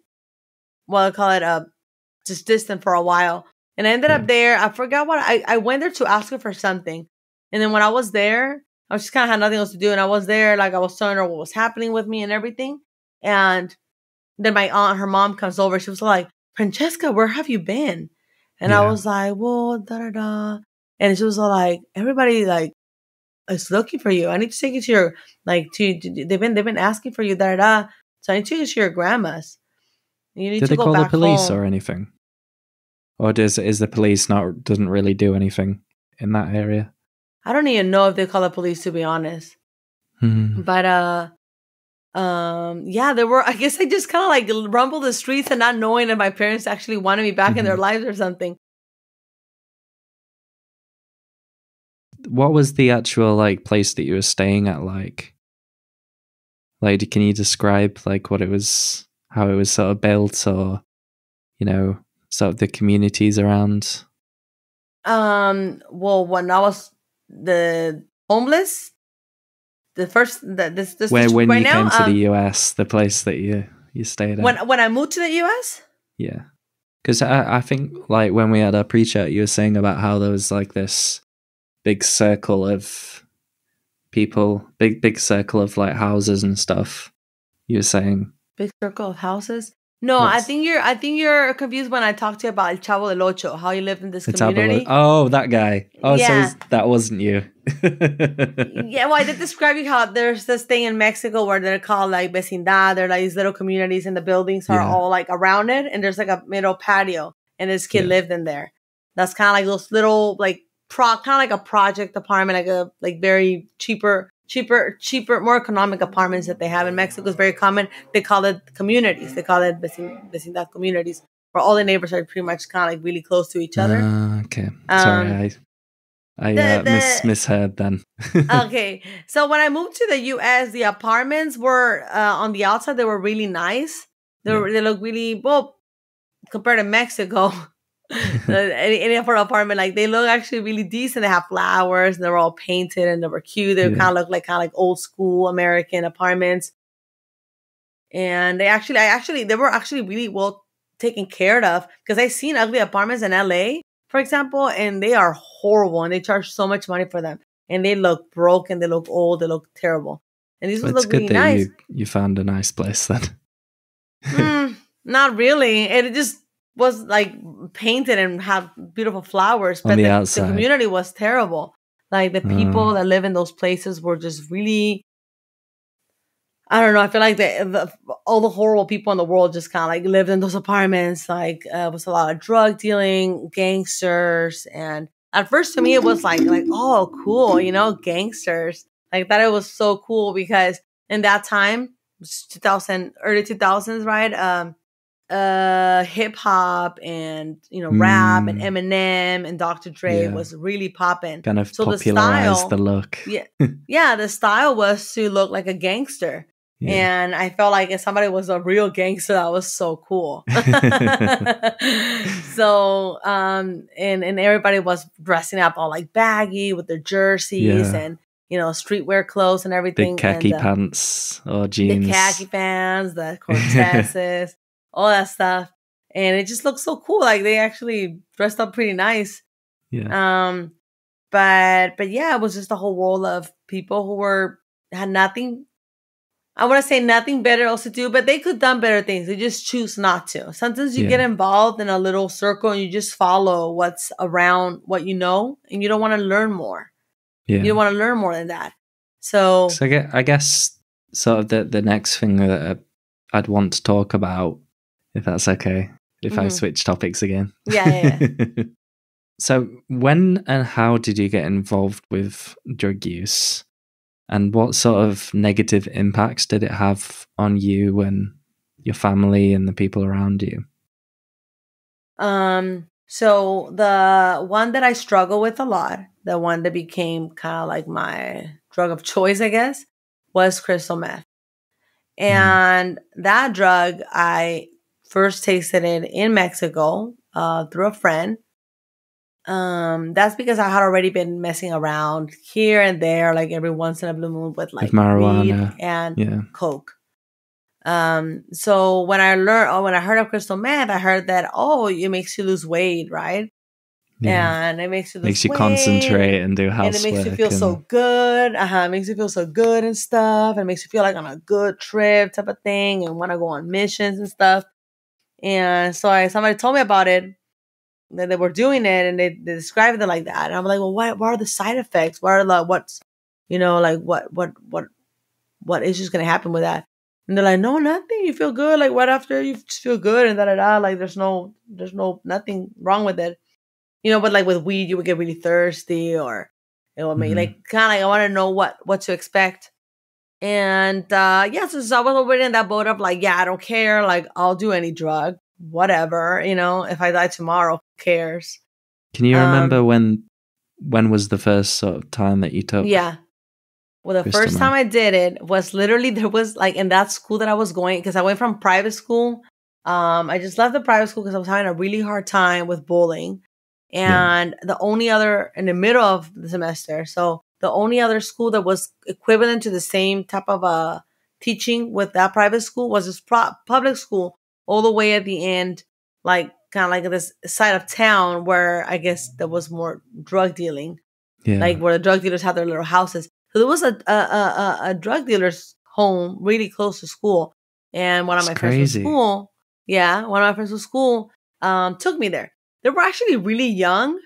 well, I call it uh, just distant for a while. And I ended Yeah. up there. I forgot what I, I went there to ask her for something. And then when I was there, I was just kind of had nothing else to do. And I was there, like I was telling her what was happening with me and everything. And then my aunt, her mom comes over. She was like, Francesca, where have you been? And I was like, well, da da da. And she was all like, everybody like is looking for you. I need to take you to your like to, to- they've been they've been asking for you da da. da. So I need to take you to your grandma's. You need Did to they go call the police home. or anything? Or does is the police not doesn't really do anything in that area? I don't even know if they call the police to be honest. Hmm. But uh um yeah, there were I guess I just kind of like rumbled the streets and not knowing if my parents actually wanted me back in their [laughs] lives or something. What was the actual like place that you were staying at like? Like, can you describe like what it was, how it was sort of built, or you know, sort of the communities around? Um well when I was the homeless the first that this this Where when right you now came to um, the US, the place that you you stayed at. when when I moved to the US Yeah. Because I, I think, like, when we had our pre chat, you were saying about how there was, like, this big circle of people, big, big circle of, like, houses and stuff. You were saying, big circle of houses. No, I think you're I think you're confused when I talked to you about El Chavo del Ocho, how he lived in this community. Oh, that guy. Oh, Yeah. it's- that wasn't you. [laughs] yeah, well, I did describe you how there's this thing in Mexico where they're called like vecindad. They're like these little communities, and the buildings are Yeah. all like around it, and there's like a middle patio, and this kid Yeah. lived in there. That's kind of like those little like pro, kind of like a project apartment, like a like very cheaper, cheaper, cheaper, more economic apartments that they have in Mexico is very common. They call it communities. They call it vecin- vecindad communities, where all the neighbors are pretty much kind of like really close to each other. Ah, okay. Sorry, Um, I, I the- uh, mis- misheard then. [laughs] okay. So when I moved to the US, the apartments were uh, on the outside, they were really nice. They were, they look really well compared to Mexico. Uh, any, any for apartment, like they look actually really decent. They have flowers and they're all painted and they were cute. They Yeah. kind of look like kind of like old school American apartments. And they actually, I actually, they were actually really well taken care of because I've seen ugly apartments in LA, for example, and they are horrible and they charge so much money for them and they look broken, they look old, they look terrible. And these Well, look good really nice. you, you found a nice place then. Mm, not really. It just was like painted and had beautiful flowers, but the the, the community was terrible. Like the people Oh. that live in those places were just really. I don't know. I feel like the, the all the horrible people in the world just kind of like lived in those apartments. Like uh, it was a lot of drug dealing, gangsters, and at first to me it was like like oh cool, you know, gangsters. Like that it was so cool because in that time, it was 2000 early 2000s, right? Um, uh, hip hop and you know rap and Mm. Eminem and Dr. Dre Yeah. was really popping. kind of So the style- the look. Yeah, [laughs] yeah, the style was to look like a gangster. Yeah. And I felt like if somebody was a real gangster, that was so cool. [laughs] [laughs] so, um, and and everybody was dressing up all like baggy with their jerseys Yeah. and you know streetwear clothes and everything. Big khaki and, uh, pants or jeans. the khaki pants, the Cortezes, all that stuff, and it just looked so cool. Like they actually dressed up pretty nice. Yeah. Um, but but yeah, it was just a whole world of people who were had nothing. I want to say nothing better else to do, but they could done better things. They just choose not to. Sometimes you Yeah. get involved in a little circle and you just follow what's around what you know, and you don't want to learn more. yeah. You don't want to learn more than that. So So I gue- I guess sort of the the next thing that uh, I'd want to talk about, if that's okay, if I Mhm. switch topics again. yeah, yeah, yeah. [laughs] so when and how did you get involved with drug use, and what sort of negative impacts did it have on you and your family and the people around you? Um, so the one that I struggle with a lot, the one that became kind of like my drug of choice, I guess, was crystal meth. And that drug, I first tasted it in Mexico uh, through a friend. Um, that's because I had already been messing around here and there, like every once in a blue moon, with like marijuana. weed and Yeah, coke. Um, so when I learned, or when I heard of crystal meth, I heard that oh, it makes you lose weight, right? yeah. And it makes you lose makes you weight, concentrate and do and it makes you feel and- so good. Uh huh. It makes you feel so good and stuff, and it makes you feel like on a good trip type of thing, and want to go on missions and stuff. And so I, somebody told me about it that they were doing it, and they, they described it like that. And I'm like, well, what what are the side effects? What are the what's you know like what what what what is just gonna happen with that? And they're like, no, nothing. You feel good. Like right after you just feel good and da da da. Like there's no there's no nothing wrong with it. You know, but like with weed, you would get really thirsty or It will make Mhm. like kind of like I want to know what what to expect. And uh yeah, so, so I was already in that boat of like, yeah, I don't care. Like I'll do any drug, whatever. You know, if I die tomorrow, who cares? Can you remember Um, when when was the first sort of time that you took? Yeah. Well, the first time I did it was literally there was like in that school that I was going because I went from private school. Um, I just left the private school because I was having a really hard time with bullying, Yeah. and the only other in the middle of the semester, so the only other school that was equivalent to the same type of uh teaching with that private school was this pro- public school all the way at the end, like kind of like this side of town where I guess there was more drug dealing yeah. like where the drug dealers had their little houses. So there was a a, a, a- drug dealer's home really close to school, and one of That's my friends crazy. from school, yeah, one of my friends from school, um, took me there. They were actually really young.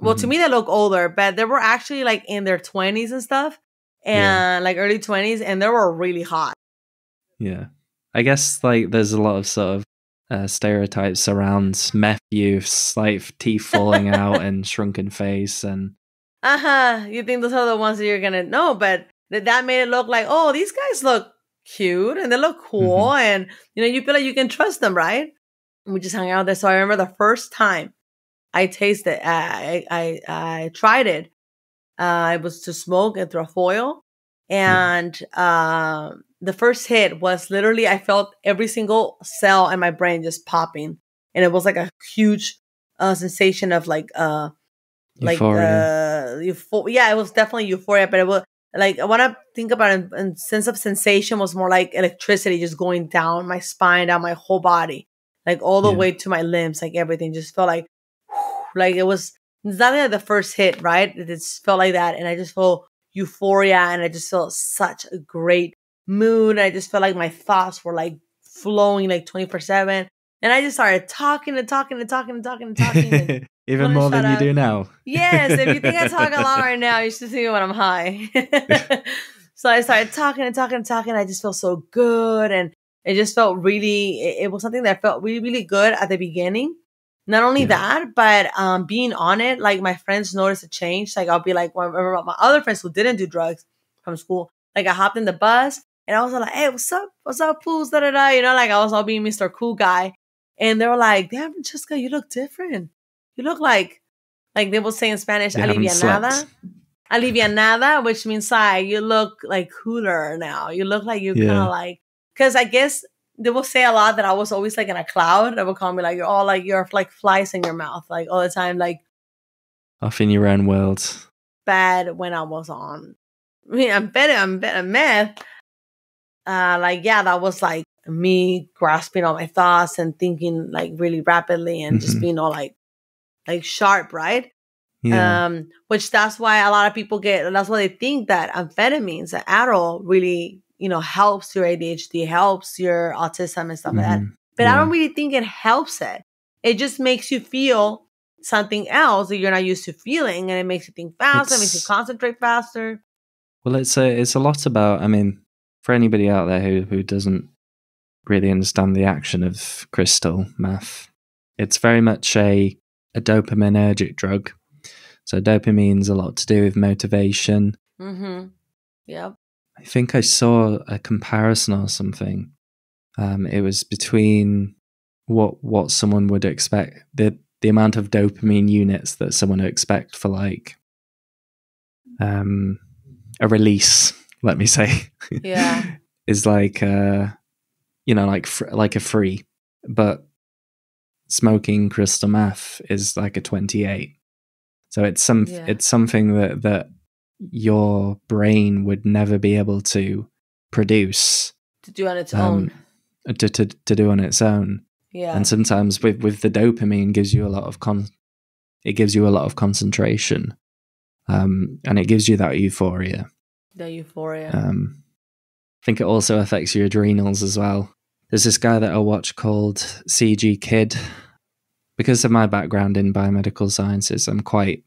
Well, to Mhm. me they look older, but they were actually like in their twenties and stuff, and like early twenties, and they were really hot. Yeah. I guess like there's a lot of sort of uh, stereotypes around meth youths, like teeth falling out and [laughs] shrunken face and Uh huh. You think those are the ones that you're gonna know, but that that made it look like, oh, these guys look cute and they look cool, and you know, you feel like you can trust them, right? And we just hung out there. So I remember the first time I tasted, I I I tried it. Uh, it was to smoke and through a foil, and um, the first hit was literally I felt every single cell in my brain just popping, and it was like a huge uh, sensation of like uh like euphoria. uh yeah it was definitely euphoria but it was like I want to think about it and sense of sensation was more like electricity just going down my spine down my whole body like all the Yeah. way to my limbs like everything just felt like like it was it's not like the first hit right it just felt like that and i just felt euphoria and i just felt such a great mood i just felt like my thoughts were like flowing like 24 7 and i just started talking and talking and talking and talking and talking and [laughs] Even more than you up? do now. Yes, if you think I talk a lot [laughs] right now, you should see me when I'm high. [laughs] so I started talking and talking and talking. I just felt so good. And it just felt really, it, it was something that felt really, really good at the beginning. Not only Yeah. that, but um, being on it, like my friends noticed a change. Like I'll be like, when I remember my other friends who didn't do drugs from school, like I hopped in the bus and I was like, hey, what's up? What's up, fools? Da da da. You know, like I was all being Mr. Cool Guy. And they were like, damn, Francesca, you look different. You look like, like they will say in Spanish, alivianada. Alivianada, which means like you look like cooler now. You look like you kind of like, because I guess they will say a lot that I was always like in a cloud. They will call me like you're all like you're like flies in your mouth, like all the time, like Off in your own world. bad when I was on. I mean, I'm better. I'm better meth. Uh, like yeah, that was like me grasping all my thoughts and thinking like really rapidly and just Mhm. being all like, like sharp, right? Yeah. Um, which that's why a lot of people get. That's why they think that amphetamines, that Adderall, really you know helps your ADHD, helps your autism and stuff like that. Mhm. But I don't really think it helps it. It just makes you feel something else that you're not used to feeling, and it makes you think faster, it makes you concentrate faster. Well, it's a it's a lot about. I mean, for anybody out there who who doesn't really understand the action of crystal meth, it's very much a a dopaminergic drug. So dopamine's a lot to do with motivation. Mm-hmm. Yep. I think I saw a comparison or something. Um, it was between what what someone would expect the the amount of dopamine units that someone would expect for like um a release. Let me say, Yeah. [laughs] is like uh you know like fr- like a free, but smoking crystal meth is like a twenty eight. So it's some Yeah. it's something that that your brain would never be able to produce To do on its Um, own. to, to to do on its own. Yeah. And sometimes with with the dopamine gives you a lot of con it gives you a lot of concentration. Um and it gives you that euphoria. the euphoria. Um I think it also affects your adrenals as well. There's this guy that I watch called CG Kid. Because of my background in biomedical sciences, I'm quite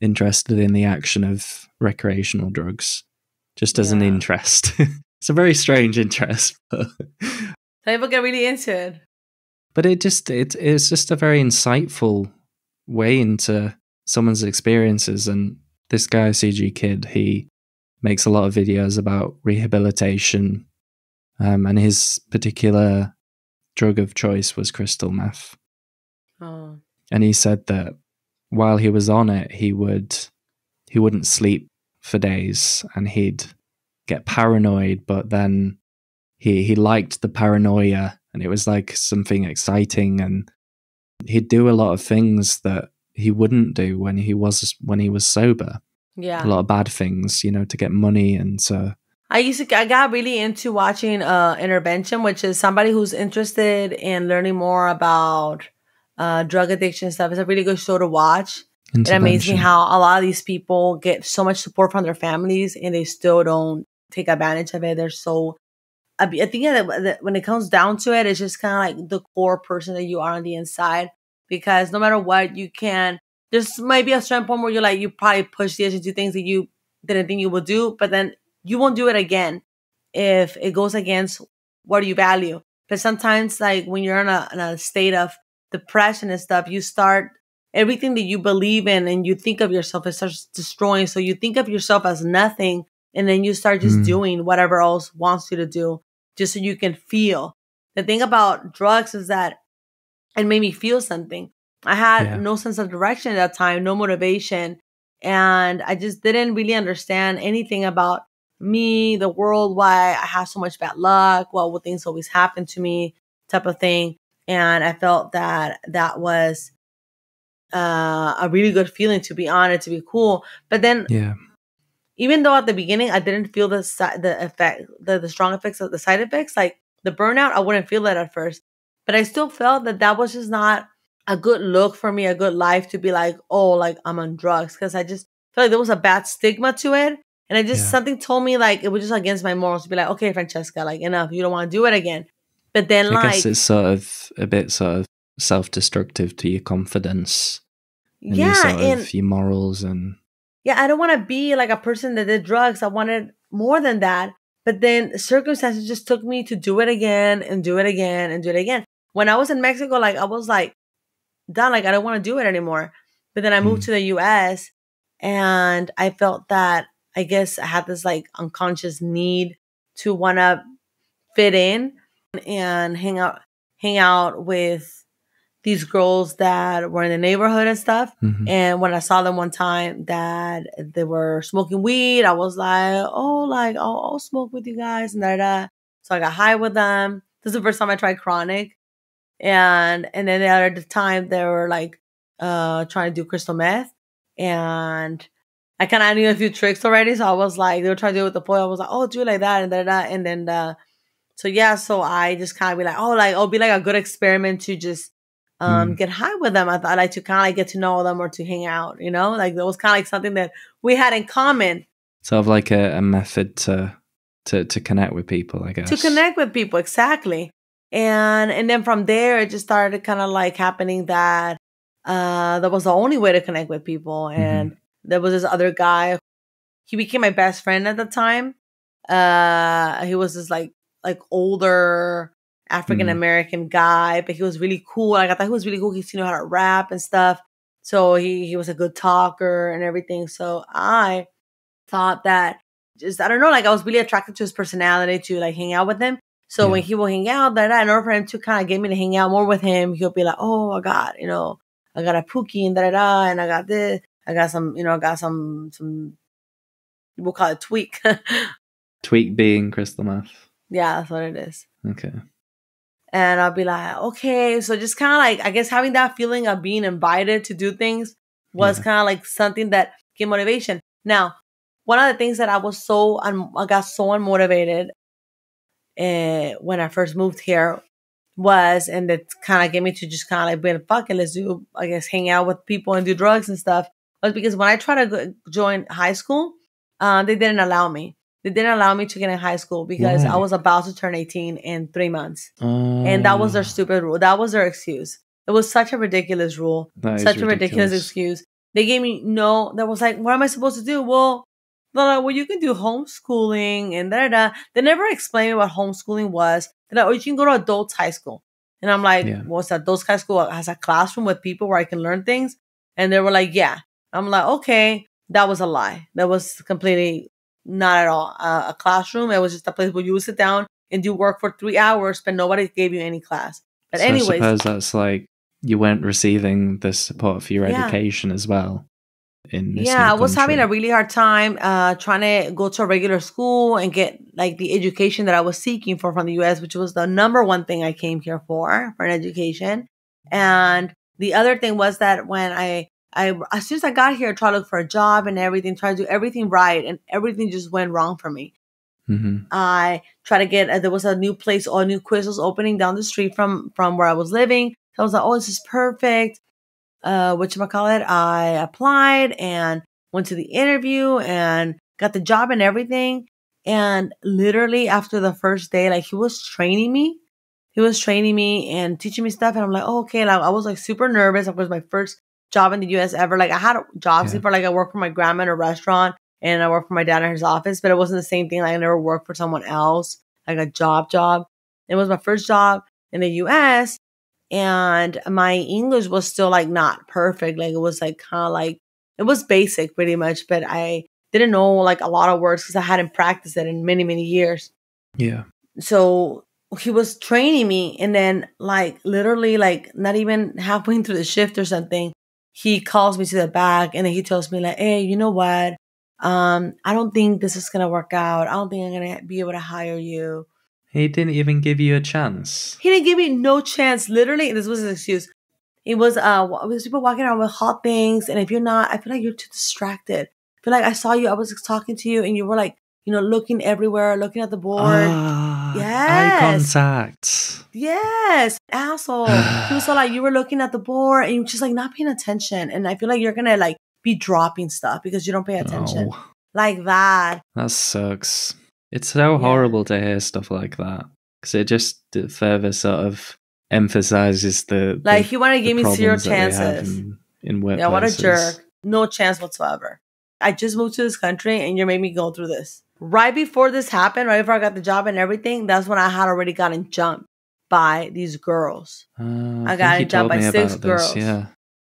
interested in the action of recreational drugs, just as an interest. [laughs] it's a very strange interest, [laughs] but, people get really into it. but it just it, it's just a very insightful way into someone's experiences and this guy CG Kid, he makes a lot of videos about rehabilitation, um, and his particular drug of choice was crystal meth. Oh. And he said that while he was on it, he would he wouldn't sleep for days, and he'd get paranoid. But then he he liked the paranoia, and it was like something exciting, and he'd do a lot of things that he wouldn't do when he was when he was sober. Yeah. A lot of bad things, you know, to get money and to I used to I got really into watching uh intervention, which is somebody who's interested in learning more about uh drug addiction stuff. It's a really good show to watch. It amazes me how a lot of these people get so much support from their families and they still don't take advantage of it. They're so I think that, that when it comes down to it, it's just kind of like the core person that you are on the inside. Because no matter what, you can. There's might be a certain point where you're like you probably push the edge and do things that you didn't think you would do, but then you won't do it again if it goes against what you value. But sometimes, like when you're in a, in a state of depression and stuff, you start everything that you believe in and you think of yourself, it starts destroying. So you think of yourself as nothing, and then you start just Mm. doing whatever else wants you to do, just so you can feel. The thing about drugs is that it made me feel something. I had Yeah. no sense of direction at that time, no motivation, and I just didn't really understand anything about me, the world, why I have so much bad luck, why would things always happen to me, type of thing. And I felt that that was uh, a really good feeling to be honored, to be cool. But then, Yeah. even though at the beginning I didn't feel the si- the effect, the, the strong effects of the side effects, like the burnout, I wouldn't feel that at first. But I still felt that that was just not a good look for me, a good life to be like, oh, like I'm on drugs, because I just felt like there was a bad stigma to it. And I just Yeah. something told me like it was just against my morals to be like, okay, Francesca, like enough, you don't want to do it again. But then I like guess it's sort of a bit sort of self-destructive to your confidence and your yeah, sort and of your morals and yeah, I don't want to be like a person that did drugs. I wanted more than that. But then circumstances just took me to do it again and do it again and do it again. When I was in Mexico, like I was like done, like I don't want to do it anymore. But then I moved Mm. to the US and I felt that I guess I had this like unconscious need to want to fit in and hang out hang out with these girls that were in the neighborhood and stuff. Mhm. And when I saw them one time that they were smoking weed, I was like, oh, like, I'll, I'll smoke with you guys and da da. So I got high with them. This is the first time I tried chronic. And and then the other time they were like uh trying to do crystal meth. And I kind of knew a few tricks already. So I was like, they were trying to do it with the boy. I was like, oh, do it like that and da da. And then uh so yeah, so I just kind of be like, oh, like it'll be like a good experiment to just um Mm. get high with them. I thought like to kind of like get to know them or to hang out, you know, like that was kind of like something that we had in common sort of like a, a method to to to connect with people, I guess. to connect with people exactly. And and then from there, it just started kind of like happening that uh that was the only way to connect with people. And there was this other guy. He became my best friend at the time. Uh, he was this like like older African mm. American guy, but he was really cool. Like I thought he was really cool. He knew how to rap and stuff. So he he was a good talker and everything. So I thought that just I don't know, like I was really attracted to his personality to like hang out with him. So Yeah. when he will hang out, that in order for him to kind of get me to hang out more with him, he'll be like, "Oh, I got you know, I got a pookie and da da da, and I got this, I got some, you know, I got some some, we'll call it tweak. [laughs] Tweak being crystal meth. Yeah, that's what it is. Okay. And I'll be like, okay. So just kind of like, I guess having that feeling of being invited to do things was Yeah. kind of like something that gave motivation. Now, one of the things that I was so, un- I got so unmotivated uh, when I first moved here was, and that kind of gave me to just kind of like, being fucking, let's do, I guess, hang out with people and do drugs and stuff. Was because when I tried to go, join high school, uh, they didn't allow me. They didn't allow me to get in high school because I was about to turn 18 in three months and that was their Oh, stupid rule. That was their excuse. It was such a ridiculous rule, such a ridiculous excuse. They gave me no. That was like, what am I supposed to do? Well, they're like, well, you can do homeschooling and da da. da. They never explained what homeschooling was. They're like, oh, you can go to adults high school, and I'm like, Yeah. what's that? Adults high school has a classroom with people where I can learn things, and they were like, yeah. I'm like, okay. that was a lie. That was completely not at all uh, a classroom. It was just a place where you would sit down and do work for three hours, but nobody gave you any class. But So I anyways, suppose that's like you weren't receiving the support for your Yeah. education as well. In this yeah, I was having a really hard time uh, trying to go to a regular school and get like the education that I was seeking for from the U.S., which was the number one thing I came here for for an education. And the other thing was that when I I as soon as I got here, I tried to look for a job and everything, tried to do everything right, and everything just went wrong for me. Mhm. I tried to get uh, there was a new place or a new quiz was opening down the street from from where I was living. So I was like, oh, this is perfect. Uh, what call it? I applied and went to the interview and got the job and everything. And literally after the first day, like he was training me. He was training me and teaching me stuff. And I'm like, oh, okay. Like I was like super nervous. It was my first job in the US ever. Like I had jobs Yeah. before, like I worked for my grandma in a restaurant and I worked for my dad in his office, but it wasn't the same thing. Like I never worked for someone else, like a job job. It was my first job in the US and my English was still like not perfect. Like it was like kind of like it was basic pretty much, but I didn't know like a lot of words because I hadn't practiced it in many, many years. Yeah. So he was training me and then like literally like not even halfway through the shift or something, he calls me to the back and then he tells me like, Hey, you know what? Um, I don't think this is gonna work out. I don't think I'm gonna be able to hire you. He didn't even give you a chance. He didn't give me no chance. Literally, this was his excuse. It was uh, wa- was people walking around with hot things, and if you're not, I feel like you're too distracted. I feel like I saw you. I was talking to you, and you were like, you know, looking everywhere, looking at the board. Ah, Eye contact. Yes, asshole. [sighs] he was so like you were looking at the board, and you were just like not paying attention. And I feel like you're gonna like be dropping stuff because you don't pay attention, Oh, like that. that sucks. It's so Yeah. horrible to hear stuff like that because it just further sort of emphasizes the Like the, he wanted to give me zero problems that they have chances. in, in workplaces. Yeah, what a jerk. No chance whatsoever. I just moved to this country and you're making me go through this. Right before this happened, right before I got the job and everything, that's when I had already gotten jumped by these girls. Uh, I think got you it done told by six about this, girls. Yeah.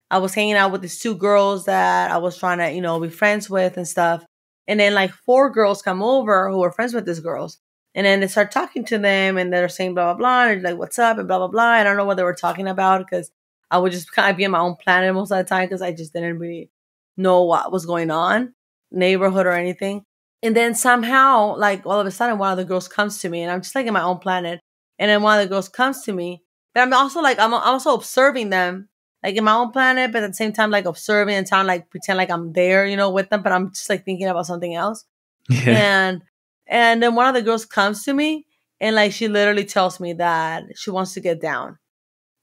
I was hanging out with these two girls that I was trying to, you know, be friends with and stuff. And then like four girls come over who were friends with these girls. And then they start talking to them and they're saying blah blah blah and like what's up and blah blah blah. I don't know what they were talking about because I would just kind of be in my own planet most of the time because I just didn't really know what was going on, neighborhood or anything. And then somehow, like all of a sudden, one of the girls comes to me and I'm just like in my own planet. And then one of the girls comes to me, but I'm also like I'm, I'm also observing them like in my own planet, but at the same time, like observing and trying to like pretend like I'm there, you know, with them, but I'm just like thinking about something else. Yeah. And and then one of the girls comes to me and like she literally tells me that she wants to get down.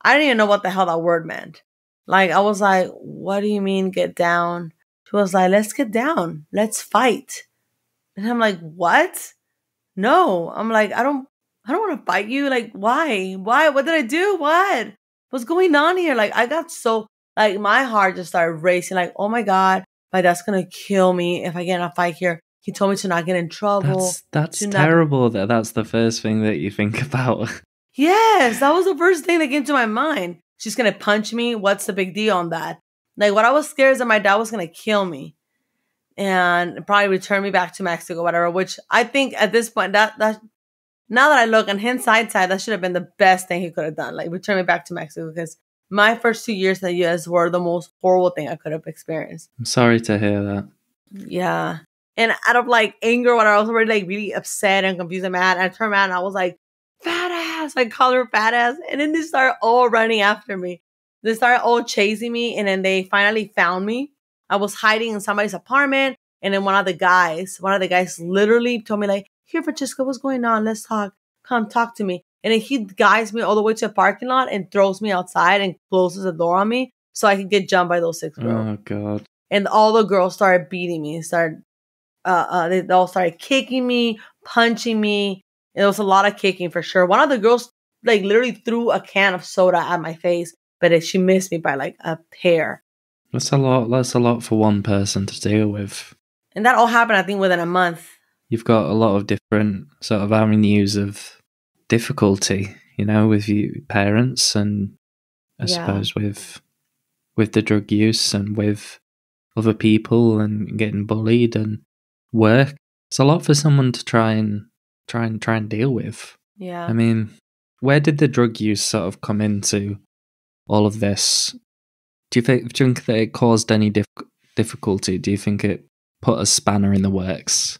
I didn't even know what the hell that word meant. Like I was like, what do you mean get down? She was like, let's get down. Let's fight. And I'm like, what? No. I'm like, I don't I don't want to fight you. Like, why? Why? What did I do? What? What's going on here? Like, I got so like my heart just started racing. Like, oh my god, my dad's gonna kill me if I get in a fight here. He told me to not get in trouble. That's that's to not- terrible. That that's the first thing that you think [laughs] about. Yes, that was the first thing that came to my mind. She's gonna punch me. What's the big deal on that? Like, what I was scared is that my dad was gonna kill me and probably return me back to Mexico, whatever. Which I think at this point, that that now that I look on hindsight, side, that should have been the best thing he could have done. Like, return me back to Mexico because my first two years in the U.S. were the most horrible thing I could have experienced. I'm sorry to hear that. Yeah. And out of like anger, when I was already like really upset and confused and mad, and I turned around and I was like, fat ass. I called her fat ass. And then they started all running after me. They started all chasing me. And then they finally found me. I was hiding in somebody's apartment. And then one of the guys, one of the guys literally told me, like, here, Francesca, what's going on? Let's talk. Come talk to me. And then he guides me all the way to a parking lot and throws me outside and closes the door on me so I can get jumped by those six girls Oh god. and all the girls started beating me. Started, uh, uh, they, they all started kicking me, punching me. It was a lot of kicking for sure. One of the girls like literally threw a can of soda at my face, but it, she missed me by like a hair. That's a lot. That's a lot for one person to deal with. And that all happened, I think, within a month. You've got a lot of different sort of avenues of difficulty, you know, with you parents and I Yeah. suppose with with the drug use and with other people and getting bullied and work. It's a lot for someone to try and try and try and deal with. Yeah. I mean, where did the drug use sort of come into all of this? Do you think, do you think that it caused any dif- difficulty? Do you think it put a spanner in the works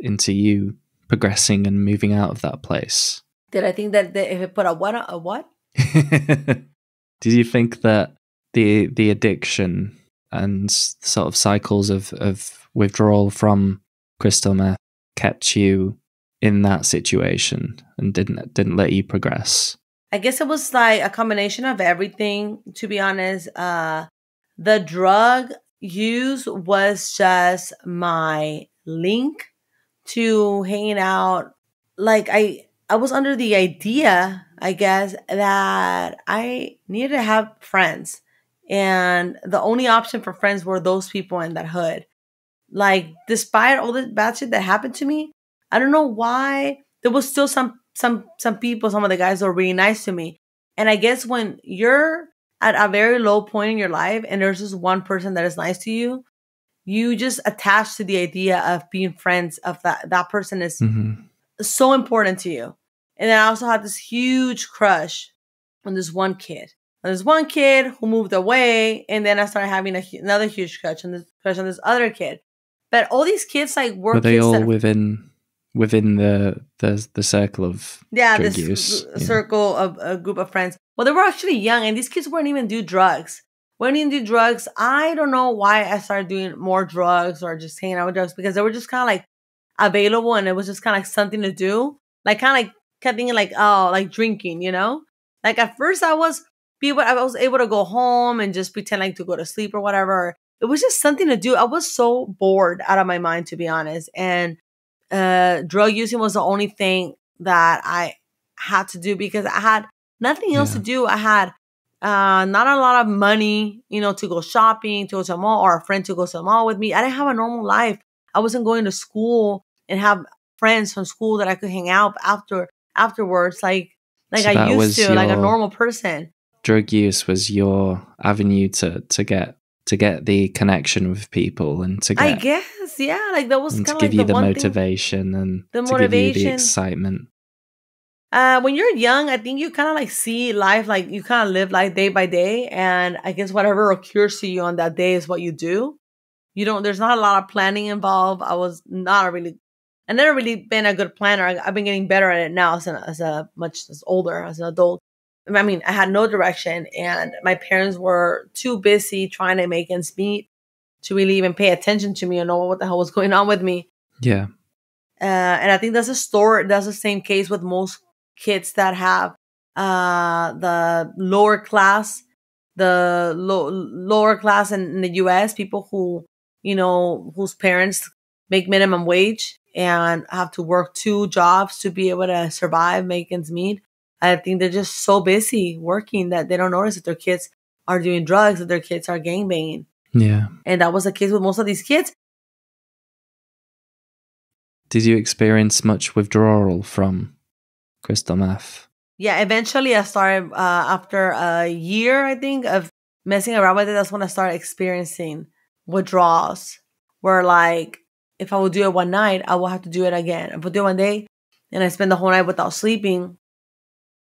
into you progressing and moving out of that place? Did I think that, that if it put a what a what? [laughs] Did you think that the the addiction and sort of cycles of, of withdrawal from crystal meth kept you in that situation and didn't didn't let you progress? I guess it was like a combination of everything, to be honest. Uh the drug use was just my link to hanging out. Like I I was under the idea, I guess, that I needed to have friends. And the only option for friends were those people in that hood. Like, despite all the bad shit that happened to me, I don't know why there was still some some some people, some of the guys were really nice to me. And I guess when you're at a very low point in your life and there's just one person that is nice to you, you just attach to the idea of being friends of that that person is hmm so important to you. And then I also had this huge crush on this one kid. On this one kid who moved away, and then I started having a, another huge crush on this crush on this other kid. But all these kids like were, Were they kids all that, within within the the the circle of yeah, drug this use? g- Yeah. circle of a group of friends. Well, they were actually young, and these kids weren't even do drugs. Weren't even do drugs. I don't know why I started doing more drugs or just hanging out with drugs because they were just kind of like available, and it was just kind of like something to do. Like kind of like kept thinking like, oh, like drinking, you know. Like at first, I was people. I was able to go home and just pretend like to go to sleep or whatever. It was just something to do. I was so bored out of my mind, to be honest, and uh drug using was the only thing that I had to do because I had nothing else Yeah. to do. I had uh not a lot of money, you know, to go shopping, to go to a mall, or a friend to go to a mall with me. I didn't have a normal life. I wasn't going to school and have friends from school that I could hang out after afterwards, like like So I used to, like a normal person. drug use was your avenue to to get to get the connection with people and to get I guess, yeah, like that was kind to of give like you the, the one thing. motivation and The to give you the motivation. excitement. Uh, when you're young, I think you kind of like see life, like you kind of live life day by day. And I guess whatever occurs to you on that day is what you do. You don't, there's not a lot of planning involved. I was not a really, I never really been a good planner. I, I've been getting better at it now as as a much as older, as an adult. I mean, I had no direction and my parents were too busy trying to make ends meet to really even pay attention to me or know what the hell was going on with me. Yeah. Uh, and I think that's a story. That's the same case with most kids that have uh, the lower class, the low, lower class in, in the U.S. People who you know whose parents make minimum wage and have to work two jobs to be able to survive, make ends meet. I think they're just so busy working that they don't notice that their kids are doing drugs, that their kids are gangbanging. Yeah. And that was the case with most of these kids. Did you experience much withdrawal from crystal meth? yeah, eventually I started uh, after a year, I think, of messing around with it. That's when I started experiencing withdrawals, where like if I would do it one night, I will have to do it again. If I do it one day, and I spend the whole night without sleeping,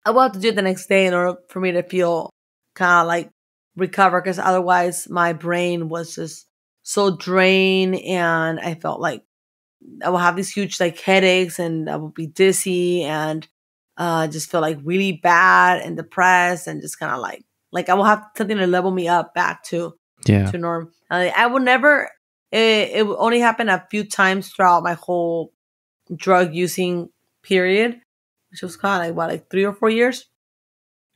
I will have to do it the next day in order for me to feel kind of like recover. Because otherwise, my brain was just so drained, and I felt like I will have these huge like headaches, and I will be dizzy, and uh just feel like really bad and depressed and just kind of like like I will have something to level me up back to Yeah. to norm. Uh, I will never. It, it will only happen a few times throughout my whole drug using period, which was kind of like what like three or four years.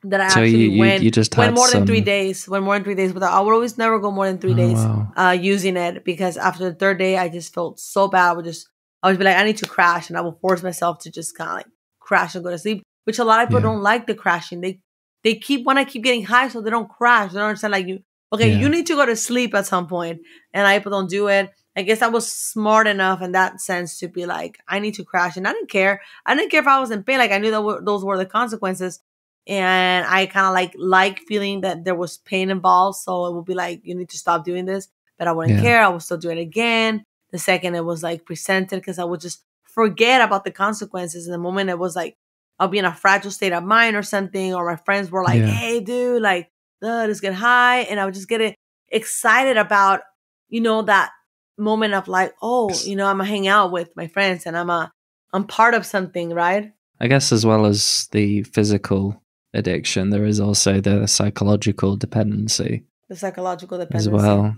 That I So actually you- you- went you just went more than three days. Went more than three days, but I would always never go more than three Oh, days wow. uh, using it because after the third day, I just felt so bad. I would just, I would be like, I need to crash, and I will force myself to just kind of like crash and go to sleep. Which a lot of people Yeah. don't like the crashing. They they keep want to keep getting high, so they don't crash. They don't understand like you. Okay, Yeah. you need to go to sleep at some point, and I people don't do it. I guess I was smart enough in that sense to be like, I need to crash, and I didn't care. I didn't care if I was in pain. Like I knew that those were the consequences, and I kind of like like feeling that there was pain involved. So it would be like, you need to stop doing this. but I wouldn't Yeah. care. I would still do it again. The second it was like presented, because I would just forget about the consequences. And the moment it was like, I'll be in a fragile state of mind or something, or my friends were like, Yeah. hey, dude, like, let's get high. And I would just get excited about, you know, that moment of like, oh, you know, I'm gonna hang out with my friends and I'm a, I'm part of something, right? I guess as well as the physical addiction, there is also the psychological dependency The psychological dependency as well.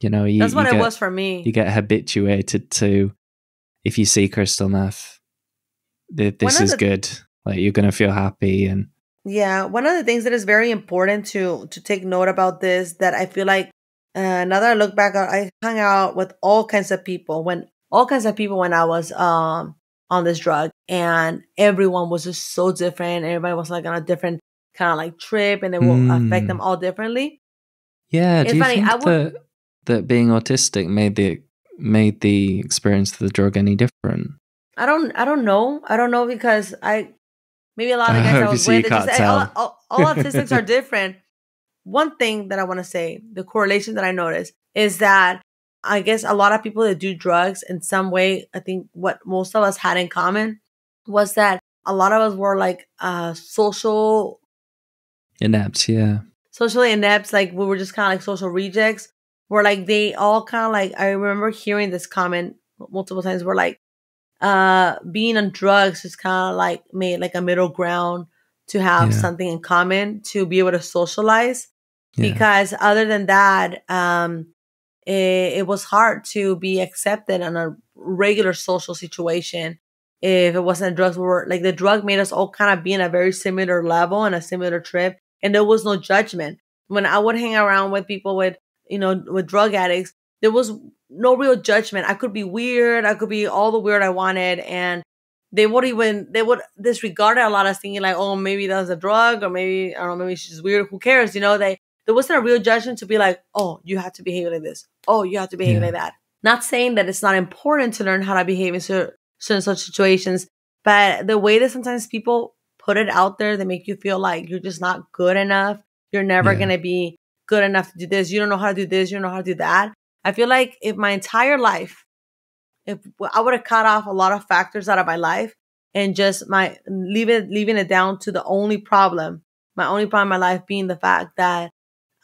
You know, you, That's what it was for me. You get habituated to if you see crystal meth, th- this is good. Like you're gonna feel happy, and Yeah, one of the things that is very important to to take note about this that I feel like uh, now that I look back, I hung out with all kinds of people when all kinds of people when I was um on this drug, and everyone was just so different. Everybody was like on a different kind of like trip, and it will affect Mm. them all differently. yeah. It's do you funny, think I would- that that being autistic made the made the experience of the drug any different? I don't I don't know. I don't know because I maybe a lot of guys I was with, just, all, all, all autistics are [laughs] different. One thing that I want to say, the correlation that I noticed is that I guess a lot of people that do drugs in some way, I think what most of us had in common was that a lot of us were like uh social Inept, yeah. socially inept, like we were just kind of like social rejects. Where like they all kind of like I remember hearing this comment multiple times. Where like uh being on drugs is kind of like made like a middle ground to have Yeah. something in common to be able to socialize. Because other than that, um, it, it was hard to be accepted in a regular social situation if it wasn't drugs. We were like the drug made us all kind of be in a very similar level and a similar trip, and there was no judgment. When I would hang around with people with you know with drug addicts, there was no real judgment. I could be weird. I could be all the weird I wanted, and they would even they would disregard a lot of thinking like, oh, maybe that was a drug, or maybe I don't know, maybe she's weird. Who cares? You know, they there wasn't a real judgment to be like, oh, you have to behave like this. Oh, you have to behave Yeah. like that. Not saying that it's not important to learn how to behave in certain such situations, but the way that sometimes people put it out there, they make you feel like you're just not good enough. You're never Yeah. gonna be good enough to do this. You don't know how to do this. You don't know how to do that. I feel like if my entire life, if I would have cut off a lot of factors out of my life and just my leave it leaving it down to the only problem, my only problem in my life being the fact that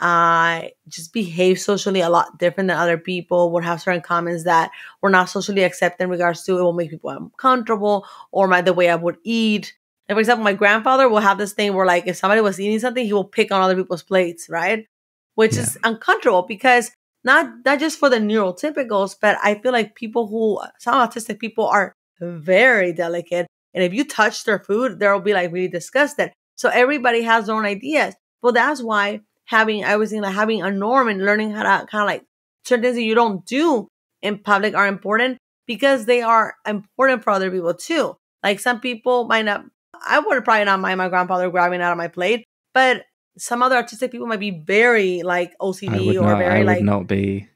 I just behave socially a lot different than other people, would have certain comments that were not socially accepted in regards to it will make people uncomfortable or my the way I would eat. And for example, my grandfather will have this thing where like if somebody was eating something, he will pick on other people's plates, right? Which is uncomfortable because not not just for the neurotypicals, but I feel like people who some autistic people are very delicate. And if you touch their food, they'll be like really disgusted. So everybody has their own ideas. But that's why having I was like having a norm and learning how to kind of like certain things that you don't do in public are important because they are important for other people too. Like some people might not I would probably not mind my grandfather grabbing out of my plate, but some other artistic people might be very like I OCD would or not. very I would like not be.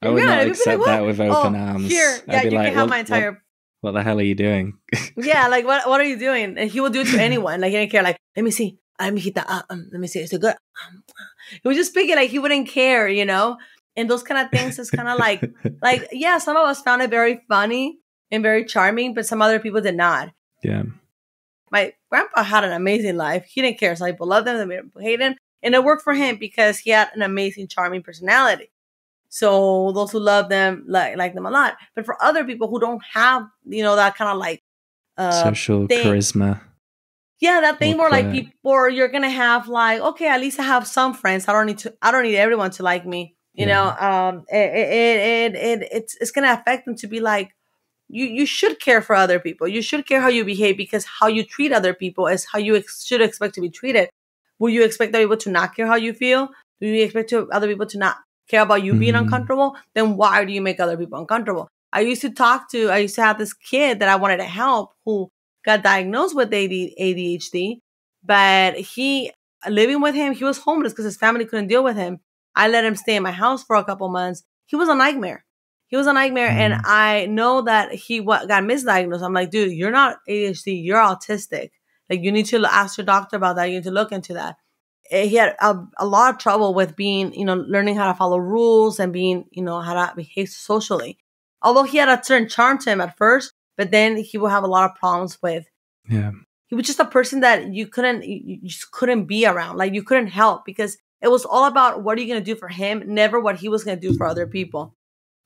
I would not you'd like, accept that with open Oh, arms. Here, I'd yeah, you like, can have "What- my entire What, the hell are you doing? [laughs] yeah, like what what are you doing? And he will do it to anyone. Like he didn't care. Like let me see, let me hit that. Uh, um, let me see, is it good? Um. He was just speaking like he wouldn't care, you know. And those kind of things is kind of like [laughs] like yeah, some of us found it very funny and very charming, but some other people did not. yeah, My grandpa had an amazing life. He didn't care. Some people loved him, some people hated him, and it worked for him because he had an amazing, charming personality. So those who love them like like them a lot. But for other people who don't have you know that kind of like uh, social thing. charisma. Yeah, that thing where like people, or you're gonna have like, okay, at least I have some friends. I don't need to. I don't need everyone to like me. You know, um, it, it, it, it, it's it's gonna affect them to be like, you you should care for other people. You should care how you behave because how you treat other people is how you ex- should expect to be treated. Will you expect other people to not care how you feel? Do you expect to, other people to not care about you being Mhm. uncomfortable? Then why do you make other people uncomfortable? I used to talk to. I used to have this kid that I wanted to help who got diagnosed with ADHD, but he living with him, he was homeless because his family couldn't deal with him. I let him stay in my house for a couple months. He was a nightmare. He was a nightmare, and Mhm. I know that he got misdiagnosed. I'm like, dude, you're not ADHD, you're autistic. Like, you need to ask your doctor about that. You need to look into that. eh, he had a, a lot of trouble with being, you know, learning how to follow rules and being, you know, how to behave socially. Although he had a certain charm to him at first, but then he will have a lot of problems with. Yeah. He was just a person that you couldn't, you you just couldn't be around. Like you couldn't help because it was all about what are you going to do for him, never what he was going to do for other people.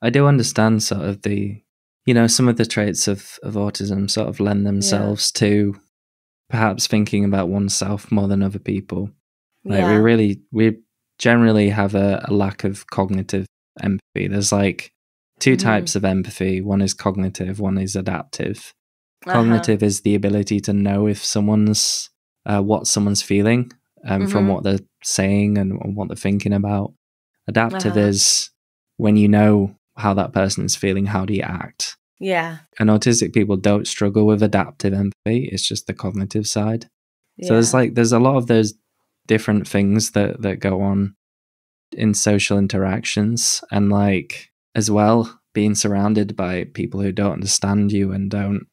I do understand sort of the, you know, some of the traits of, of autism sort of lend themselves to perhaps thinking about oneself more than other people. Like we really, we generally have a, a lack of cognitive empathy. There's like 2 Mhm. types of empathy. One is cognitive, one is adaptive. Uh-huh. Cognitive is the ability to know if someone's, uh, what someone's feeling um, from Mhm. what they're saying and, and what they're thinking about. Adaptive Uh-huh. is when you know how that person is feeling, how do you act? Yeah. And autistic people don't struggle with adaptive empathy. It's just the cognitive side. So there's like there's a lot of those different things that that go on in social interactions and like as well being surrounded by people who don't understand you and don't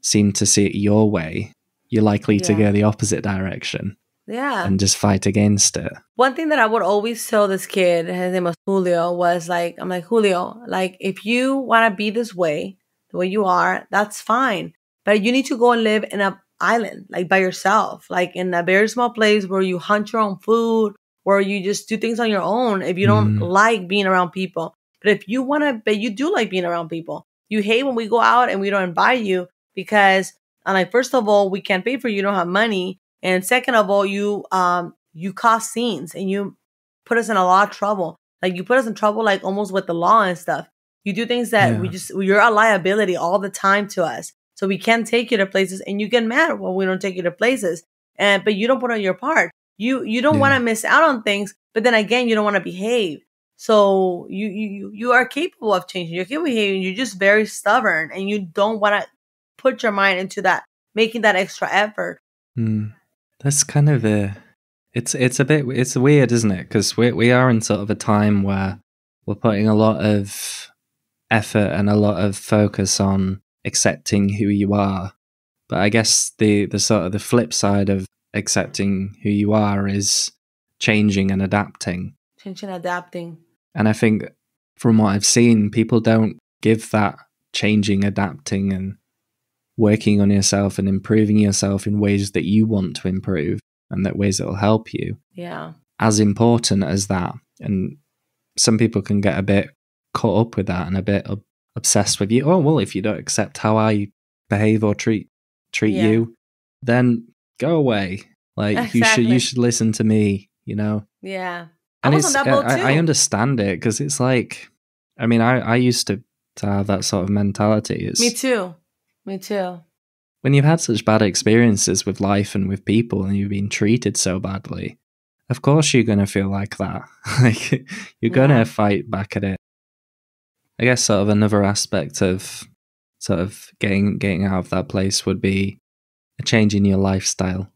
seem to see it your way, you're likely to go the opposite direction yeah. and just fight against it. One thing that I would always tell this kid, his name was Julio, was like, I'm like, Julio, like, if you want to be this way, the way you are, that's fine. But you need to go and live in a island, like by yourself, like in a very small place where you hunt your own food, where you just do things on your own if you don't Mm. like being around people. But if you want to, but you do like being around people. You hate when we go out and we don't invite you because, I'm like, first of all, we can't pay for you, you don't have money. And second of all, you um you cause scenes and you put us in a lot of trouble. Like you put us in trouble like almost with the law and stuff. You do things that we just you're a liability all the time to us. So we can't take you to places and you get mad when we don't take you to places. And but you don't put on your part. You you don't Yeah. want to miss out on things, but then again you don't want to behave. So you you you- are capable of changing. You're capable of behaving. You're just very stubborn and you don't want to put your mind into that, making that extra effort. Mm. That's kind of a. It's it's a bit it's weird, isn't it? Because we we are in sort of a time where we're putting a lot of effort and a lot of focus on accepting who you are. But I guess the the sort of the flip side of accepting who you are is changing and adapting. Changing, adapting. And I think from what I've seen, people don't give that changing, adapting, and working on yourself and improving yourself in ways that you want to improve and that ways that will help you Yeah. as important as that. And some people can get a bit caught up with that and a bit ob- obsessed with you. Oh well, if you don't accept how I behave or treat treat Yeah. you, then go away. Like you should you should listen to me. You know Yeah. I and was on it's, that uh, boat I, I understand it because it's like, I mean, I, I used to, to have that sort of mentality. It's Me too. Me too. when you've had such bad experiences with life and with people and you've been treated so badly, of course you're going to feel like that. [laughs] like you're going Yeah. to fight back at it. I guess sort of another aspect of sort of getting getting out of that place would be a change in your lifestyle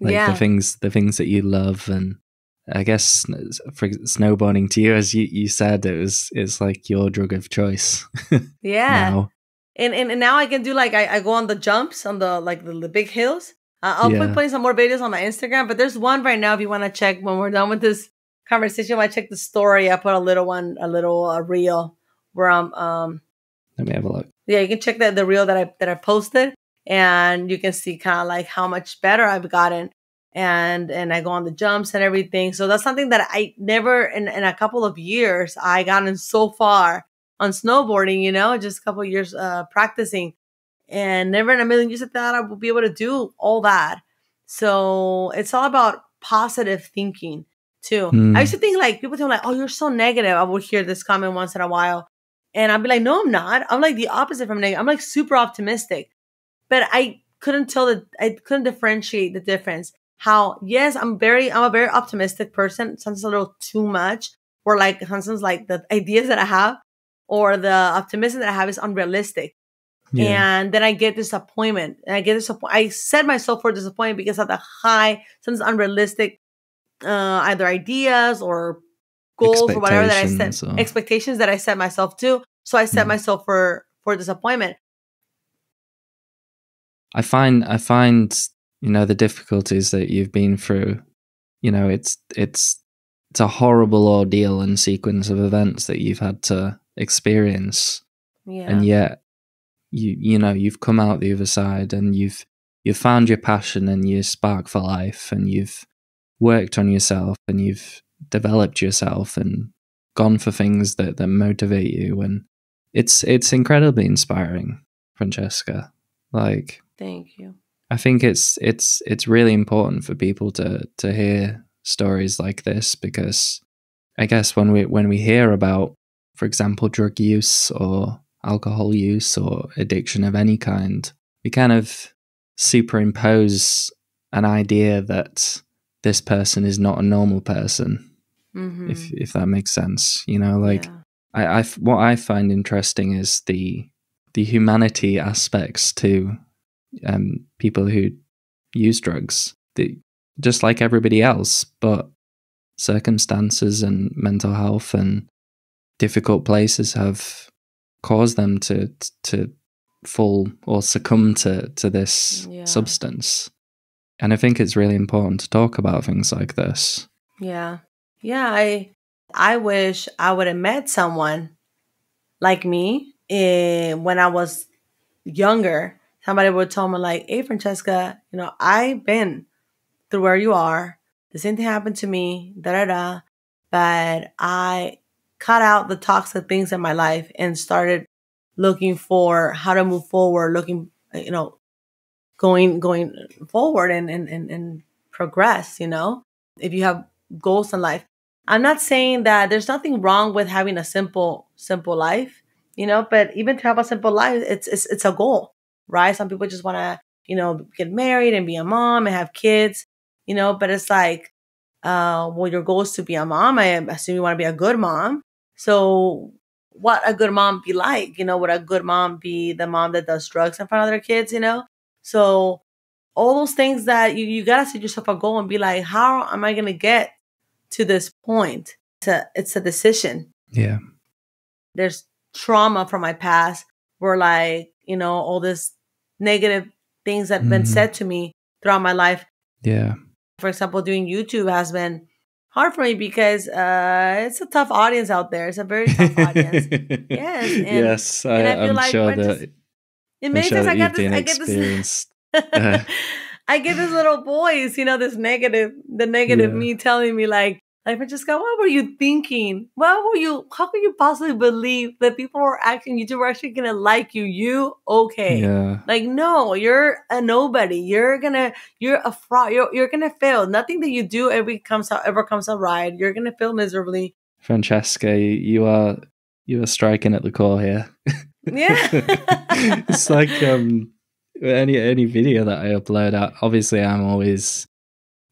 like yeah. the things the things that you love and i guess for snowboarding to you as you, you said it was it's like your drug of choice [laughs] yeah. now. And, and and now I can do like I, I go on the jumps on the like the, the big hills. Uh, I'll Yeah. put putting some more videos on my Instagram, but there's one right now if you want to check when we're done with this conversation. When I check the story, I put a little one, a little uh, reel where I'm um let me have a look yeah you can check that the reel that I that I posted and you can see kind of like how much better I've gotten and and I go on the jumps and everything. So that's something that I never in in a couple of years I gotten so far on snowboarding, you know, just a couple of years uh practicing and never in a million years I thought I would be able to do all that. So it's all about positive thinking too. Hmm. I used to think like people think like, oh, you're so negative. I would hear this comment once in a while. And I'd be like, no, I'm not. I'm like the opposite from negative. I'm like super optimistic. But I couldn't tell the I couldn't differentiate the difference. How yes, I'm very I'm a very optimistic person. Sometimes a little too much. Or like sometimes like the ideas that I have or the optimism that I have is unrealistic. Yeah. And then I get disappointment. And I get disappoint. I set myself for disappointment because of the high, sometimes unrealistic, uh, either ideas or goals or whatever that I set Expectations or- expectations that I set myself to. So I set Mm. myself for for disappointment. I find I find you know the difficulties that you've been through. you know, it's it's it's a horrible ordeal and sequence of events that you've had to experience Yeah. and yet you you know you've come out the other side and you've you've found your passion and your spark for life and you've worked on yourself and you've developed yourself and gone for things that that motivate you and it's it's incredibly inspiring francesca like Thank you. I think it's it's it's really important for people to to hear stories like this because i guess when we when we hear about for example drug use or alcohol use or addiction of any kind we kind of superimpose an idea that this person is not a normal person Mm-hmm. if if that makes sense you know like yeah. I, I what I find interesting is the the humanity aspects to um, people who use drugs. Just like everybody else, but circumstances and mental health and difficult places have caused them to to fall or succumb to to this Yeah. substance. And I think it's really important to talk about things like this. Yeah. Yeah, I I wish I would have met someone like me eh, when I was younger. Somebody would tell me like, "Hey, Francesca, you know, I've been through where you are. The same thing happened to me. Da da da. But I cut out the toxic things in my life and started looking for how to move forward. Looking, you know, going going forward and and and, and progress. You know, if you have goals in life. I'm not saying that there's nothing wrong with having a simple, simple life, you know, but even to have a simple life, it's it's it's a goal, right? Some people just want to, you know, get married and be a mom and have kids, you know, but it's like, uh, well, your goal is to be a mom. I assume you want to be a good mom. So what a good mom be like? You know, would a good mom be the mom that does drugs in front of their kids, you know? So all those things that you, you gotta set yourself a goal and be like, how am I gonna get to this point? It's a, it's a decision. Yeah. There's trauma from my past where like, you know, all this negative things that have been Mhm. said to me throughout my life. Yeah. For example, doing YouTube has been hard for me because uh it's a tough audience out there. It's a very tough audience. [laughs] Yes, and- yes, I, and I feel I'm like sure just- that And I'm sure times I get this I get this. Uh. I get this little voice, you know, this negative, the negative Yeah. me telling me like, like Francesca, what were you thinking? What were you? How could you possibly believe that people were acting? You two were actually gonna like you? You okay? Yeah. Like no, you're a nobody. You're gonna, you're a fraud. You're you're gonna fail. Nothing that you do ever comes out ever comes out right. You're gonna fail miserably. Francesca, you- you are you are striking at the core here. Yeah. [laughs] it's like um any any video that I upload out obviously I'm always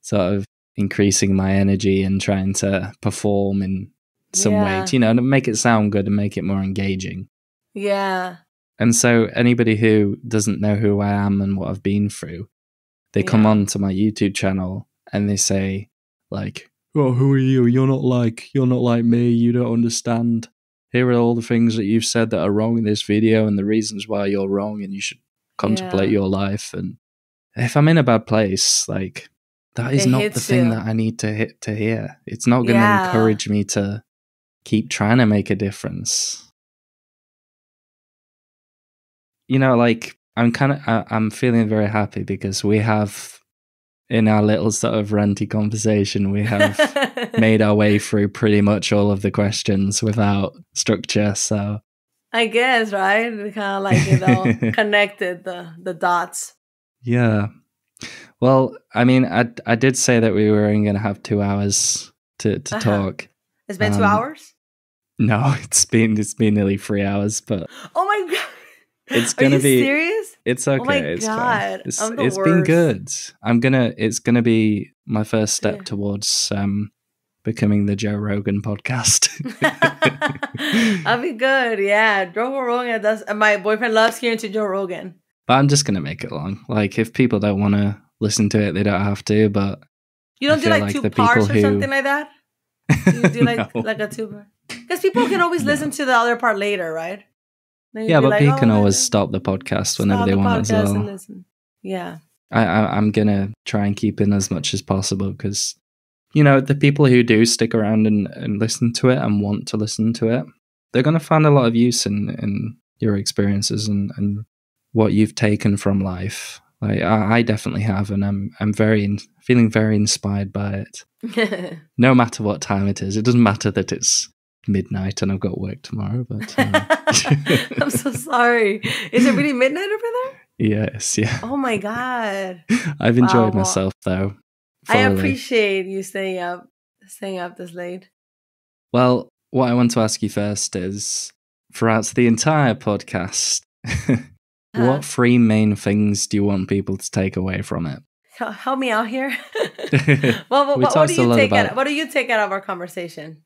sort of increasing my energy and trying to perform in some Yeah. way to, you know to make it sound good and make it more engaging. yeah. And so anybody who doesn't know who I am and what I've been through, they come Yeah. on to my YouTube channel and they say like, "Oh, who are you? You're not like you're not like me. You don't understand. Here are all the things that you've said that are wrong in this video and the reasons why you're wrong and you should contemplate Yeah. your life." And if I'm in a bad place, like that is It not the thing you. that I need to hit to hear. It's not going to Yeah. encourage me to keep trying to make a difference you know, like I'm kind of I'm feeling very happy because we have in our little sort of ranty conversation we have [laughs] made our way through pretty much all of the questions without structure. So I guess, right? Kind of like you [laughs] know, connected the the dots. yeah, well, I mean, I I did say that we were only going to have two hours to to Uh-huh. talk. It's been two Um, hours. No, [laughs] it's been it's been nearly three hours, but Oh my [laughs] god! it's gonna you be- serious? It's okay. Oh my it's fine. God, It's, I'm the it's been good. I'm gonna. It's gonna be my first step Yeah. towards um becoming the Joe Rogan podcast. [laughs] I'll be good. Yeah, Joe Rogan. Does my boyfriend loves hearing to Joe Rogan. But I'm just gonna make it long. Like if people don't want to listen to it, they don't have to. But You don't do like, like two parts or who- something like that. You do [laughs] like No. like a two part because people can always No. listen to the other part later, right? Yeah, but like, people "Oh, can always stop the podcast whenever stop they the want as well. listen. Yeah. I, I, I'm gonna try and keep in as much as possible because you know, the people who do stick around and, and listen to it and want to listen to it, they're going to find a lot of use in, in your experiences and, and what you've taken from life. Like I, I definitely have, and I'm I'm very in, feeling very inspired by it. [laughs] No matter what time it is, it doesn't matter that it's midnight and I've got work tomorrow. But uh, [laughs] I'm so sorry. [laughs] Is it really midnight over there? yes, yeah, Oh my god. I've enjoyed well, myself though. I appreciate you staying up staying up this late. Well, what I want to ask you first is throughout the entire podcast, What three main things do you want people to take away from it? Help me out here. [laughs] [laughs] well, what, We what, what do you take about- out? What do you take out of our conversation?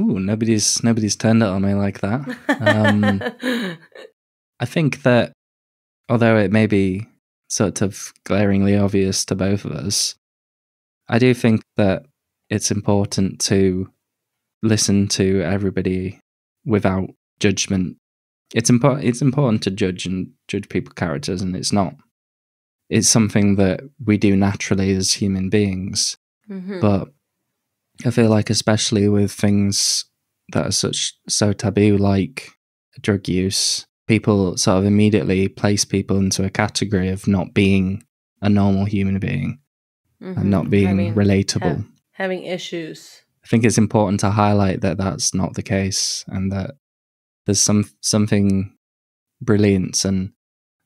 Ooh, nobody's nobody's turned it on me like that. Um, [laughs] I think that although it may be sort of glaringly obvious to both of us, I do think that it's important to listen to everybody without judgment. It's important. It's important to judge and judge people's characters, and it's not. It's something that we do naturally as human beings, Mhm. but I feel like especially with things that are such so taboo like drug use, people sort of immediately place people into a category of not being a normal human being and not being having, relatable. ha- having issues. I think it's important to highlight that that's not the case and that there's some something brilliant and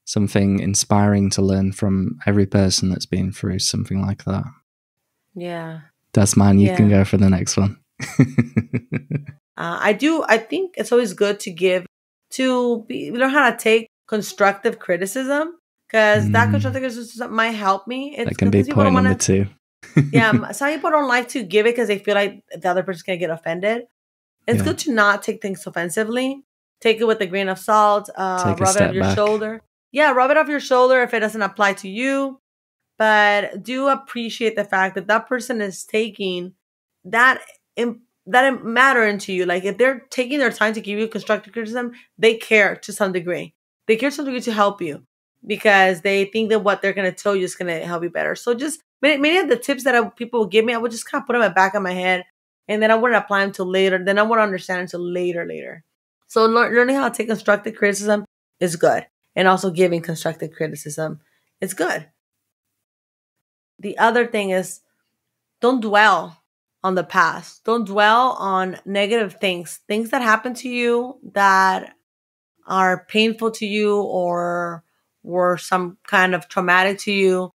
something inspiring to learn from every person that's been through something like that. Yeah. That's mine. You can go for the next one. [laughs] Uh, I do. I think it's always good to give to be, learn how to take constructive criticism because that Mm. constructive criticism might help me. It's that can be point don't number wanna- two. yeah, [laughs] some people don't like to give it because they feel like the other person's gonna get offended. It's Yeah. good to not take things offensively. Take it with a grain of salt. Uh, Take a rub it off your back. shoulder. Yeah, rub it off your shoulder if it doesn't apply to you. But do appreciate the fact that that person is taking that im- that im- mattering to you. Like if they're taking their time to give you constructive criticism, they care to some degree. They care to some degree to help you because they think that what they're going to tell you is going to help you better. So just many, many of the tips that I, people give me, I would just kind of put them in the back of my head, and then I wouldn't apply till later. Then I wouldn't understand until later, later. So lear- learning how to take constructive criticism is good, and also giving constructive criticism is good. The other thing is, don't dwell on the past. Don't dwell on negative things, things that happen to you that are painful to you or were some kind of traumatic to you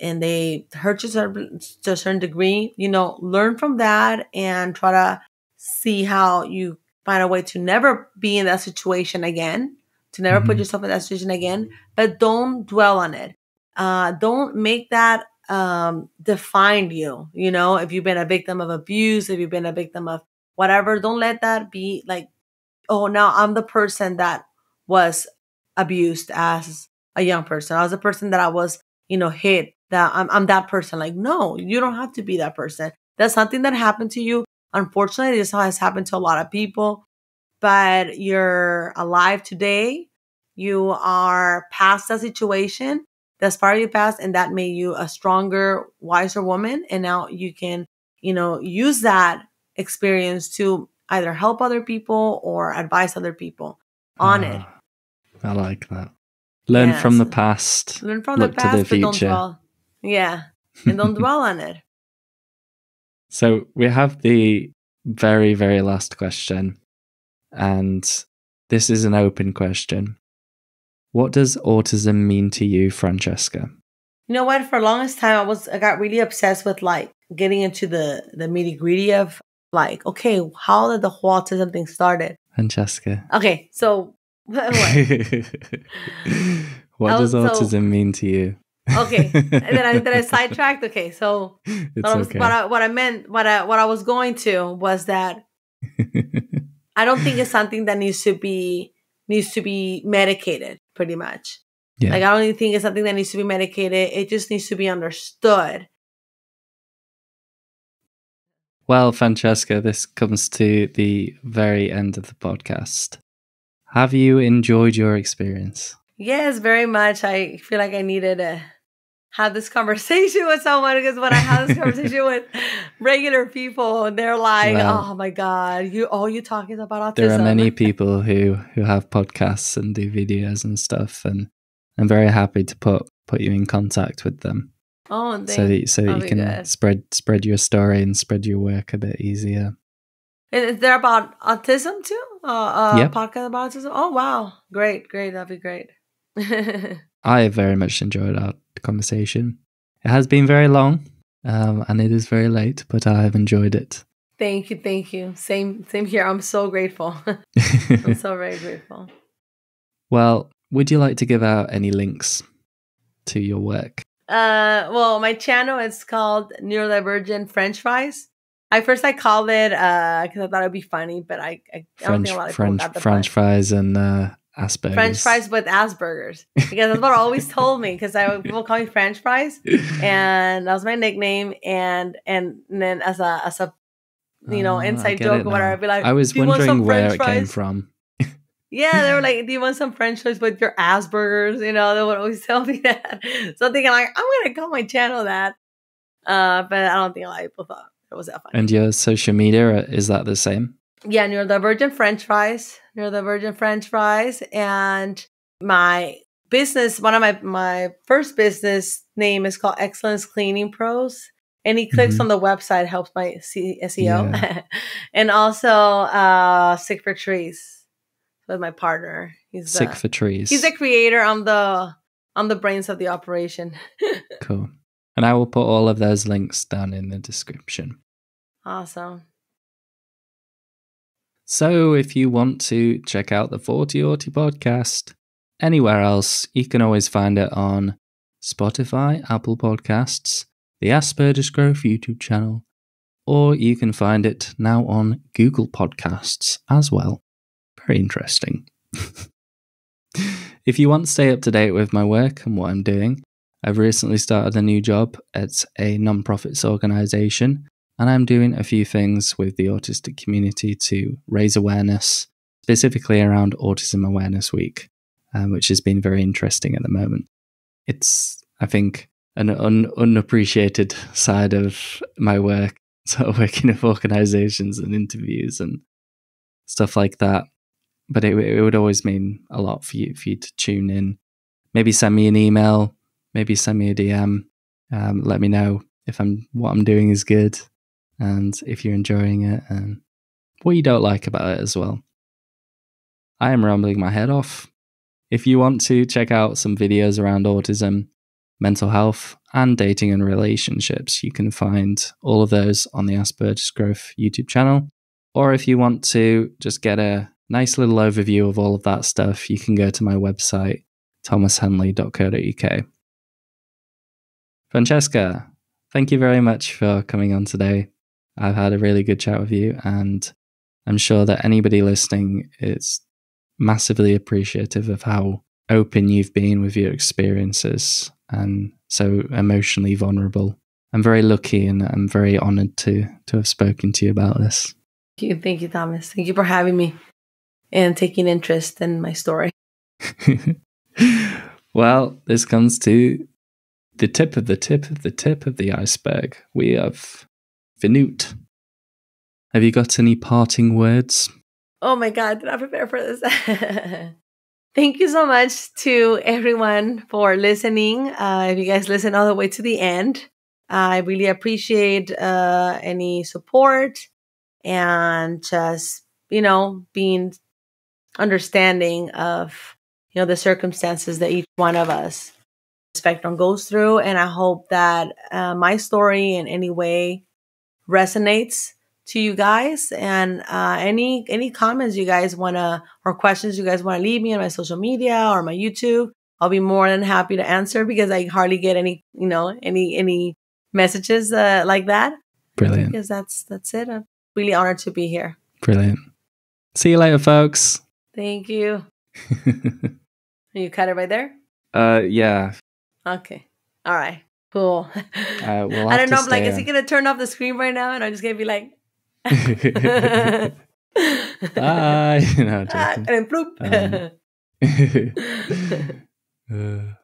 and they hurt you to a- certain degree, you know, learn from that and try to see how you find a way to never be in that situation again, to never put Mhm. yourself in that situation again, but don't dwell on it. Uh, don't make that um, define you. You know, if you've been a victim of abuse, if you've been a victim of whatever, don't let that be like, oh, now I'm the person that was abused as a young person. I was the person that I was, you know, hit. That I'm, I'm that person. Like, no, you don't have to be that person. That's something that happened to you. Unfortunately, this has happened to a lot of people. But you're alive today. You are past that situation. That's part of your past, and that made you a stronger, wiser woman. And now you can, you know, use that experience to either help other people or advise other people on it. Ah, I like that. Learn from the past. Learn from look the to past, the but don't future. dwell. Yeah, and don't dwell on it. So we have the very, very last question. And this is an open question. What does autism mean to you, Francesca? You know what? For the longest time, I was I got really obsessed with like getting into the the nitty gritty of like, okay, how did the whole autism thing started? Francesca. Okay, so [laughs] what? [laughs] what does so- autism mean to you? Okay, and then I then I sidetracked. Okay, so [laughs] what I, was, okay. what I what I meant what I what I was going to was that [laughs] I don't think it's something that needs to be needs to be medicated. Pretty much, yeah. like I don't even think it's something that needs to be medicated. It just needs to be understood. Well, Francesca, this comes to the very end of the podcast. Have you enjoyed your experience? Yes, very much. I feel like I needed a have this conversation [laughs] with someone because when I have this conversation [laughs] with regular people, they're like, Well- "Oh my god, you all you talk is about autism." there are many [laughs] people who who have podcasts and do videos and stuff and i'm very happy to put put you in contact with them Oh, so that so that you can good. spread spread your story and spread your work a bit easier is there about autism too? Uh, uh podcast about autism. Oh wow, great, great, that'd be great. i very much enjoyed our conversation it has been very long um, and it is very late but i have enjoyed it thank you, thank you. Same, same here. I'm so grateful. [laughs] I'm so [laughs] very grateful. well would you like to give out any links to your work Uh, well, my channel is called Neurodivergent French fries. I first I called it uh because I thought it'd be funny, but I I, I don't french think a lot of french people got the french fries and uh asperger's French fries with Asperger's because that's what I always told me because I people call me French fries and that was my nickname and and then as a as a you know Oh, inside joke or whatever. I'd be like I was wondering where French it came fries?" from. [laughs] Yeah, they were [laughs] like, "Do you want some French fries with your Asperger's?" You know, they would always tell me [laughs] that. So I'm thinking like, I'm gonna call my channel that, uh, but I don't think a lot of people thought it was that funny. And your social media uh, is that the same? Yeah, neurodivergent French fries, neurodivergent French fries, and my business. One of my my first business name is called Excellence Cleaning Pros. Any clicks Mhm. on the website helps my C- SEO, [laughs] and also uh, Sick for Trees with my partner. He's Sick the, for trees. he's the creator. I'm the I'm the brains of the operation. [laughs] cool. And I will put all of those links down in the description. awesome. So if you want to check out the Thoughty Auti podcast anywhere else, you can always find it on Spotify, Apple Podcasts, the Asperger's Growth YouTube channel, or you can find it now on Google Podcasts as well. Very interesting. [laughs] if you want to stay up to date with my work and what I'm doing, I've recently started a new job at a non-profits organization and I'm doing a few things with the autistic community to raise awareness, specifically around Autism Awareness Week, um, which has been very interesting at the moment. It's, I think, an un- unappreciated [laughs] side of my work, [laughs] sort of working with organizations and interviews and stuff like that. But it, it would always mean a lot for you for you to tune in. Maybe send me an email, maybe send me a DM. Um, let me know if I'm what I'm doing is good and if you're enjoying it and what you don't like about it as well. I am rambling my head off. If you want to check out some videos around autism, mental health, and dating and relationships, you can find all of those on the Asperger's Growth YouTube channel. Or if you want to just get a nice little overview of all of that stuff, you can go to my website, thomashenley.co.uk. Francesca, thank you very much for coming on today. I've had a really good chat with you, and I'm sure that anybody listening is massively appreciative of how open you've been with your experiences and so emotionally vulnerable. I'm very lucky and I'm very honored to to have spoken to you about this. Thank you, thank you, Thomas. Thank you for having me and taking interest in my story. [laughs] well, this comes to the tip of the tip of the tip of the iceberg. We have Vinute. Have you got any parting words? Oh my God, did I prepare for this? [laughs] Thank you so much to everyone for listening. Uh, if you guys listen all the way to the end, I really appreciate uh, any support and just, you know, being understanding of, you know, the circumstances that each one of us spectrum goes through. And I hope that uh, my story in any way resonates to you guys and uh, any any comments you guys want to or questions you guys want to leave me on my social media or my youtube i'll be more than happy to answer because i hardly get any you know any any messages uh, like that Brilliant. because that's that's it i'm really honored to be here Brilliant. See you later, folks. thank you [laughs] you cut it right there uh, yeah. okay all right cool Uh, we'll [laughs] i don't know I'm like stay is he gonna turn off the screen right now and i'm just gonna be like [laughs] Bye. [laughs] no, Ah, and then bloop. Um, uh,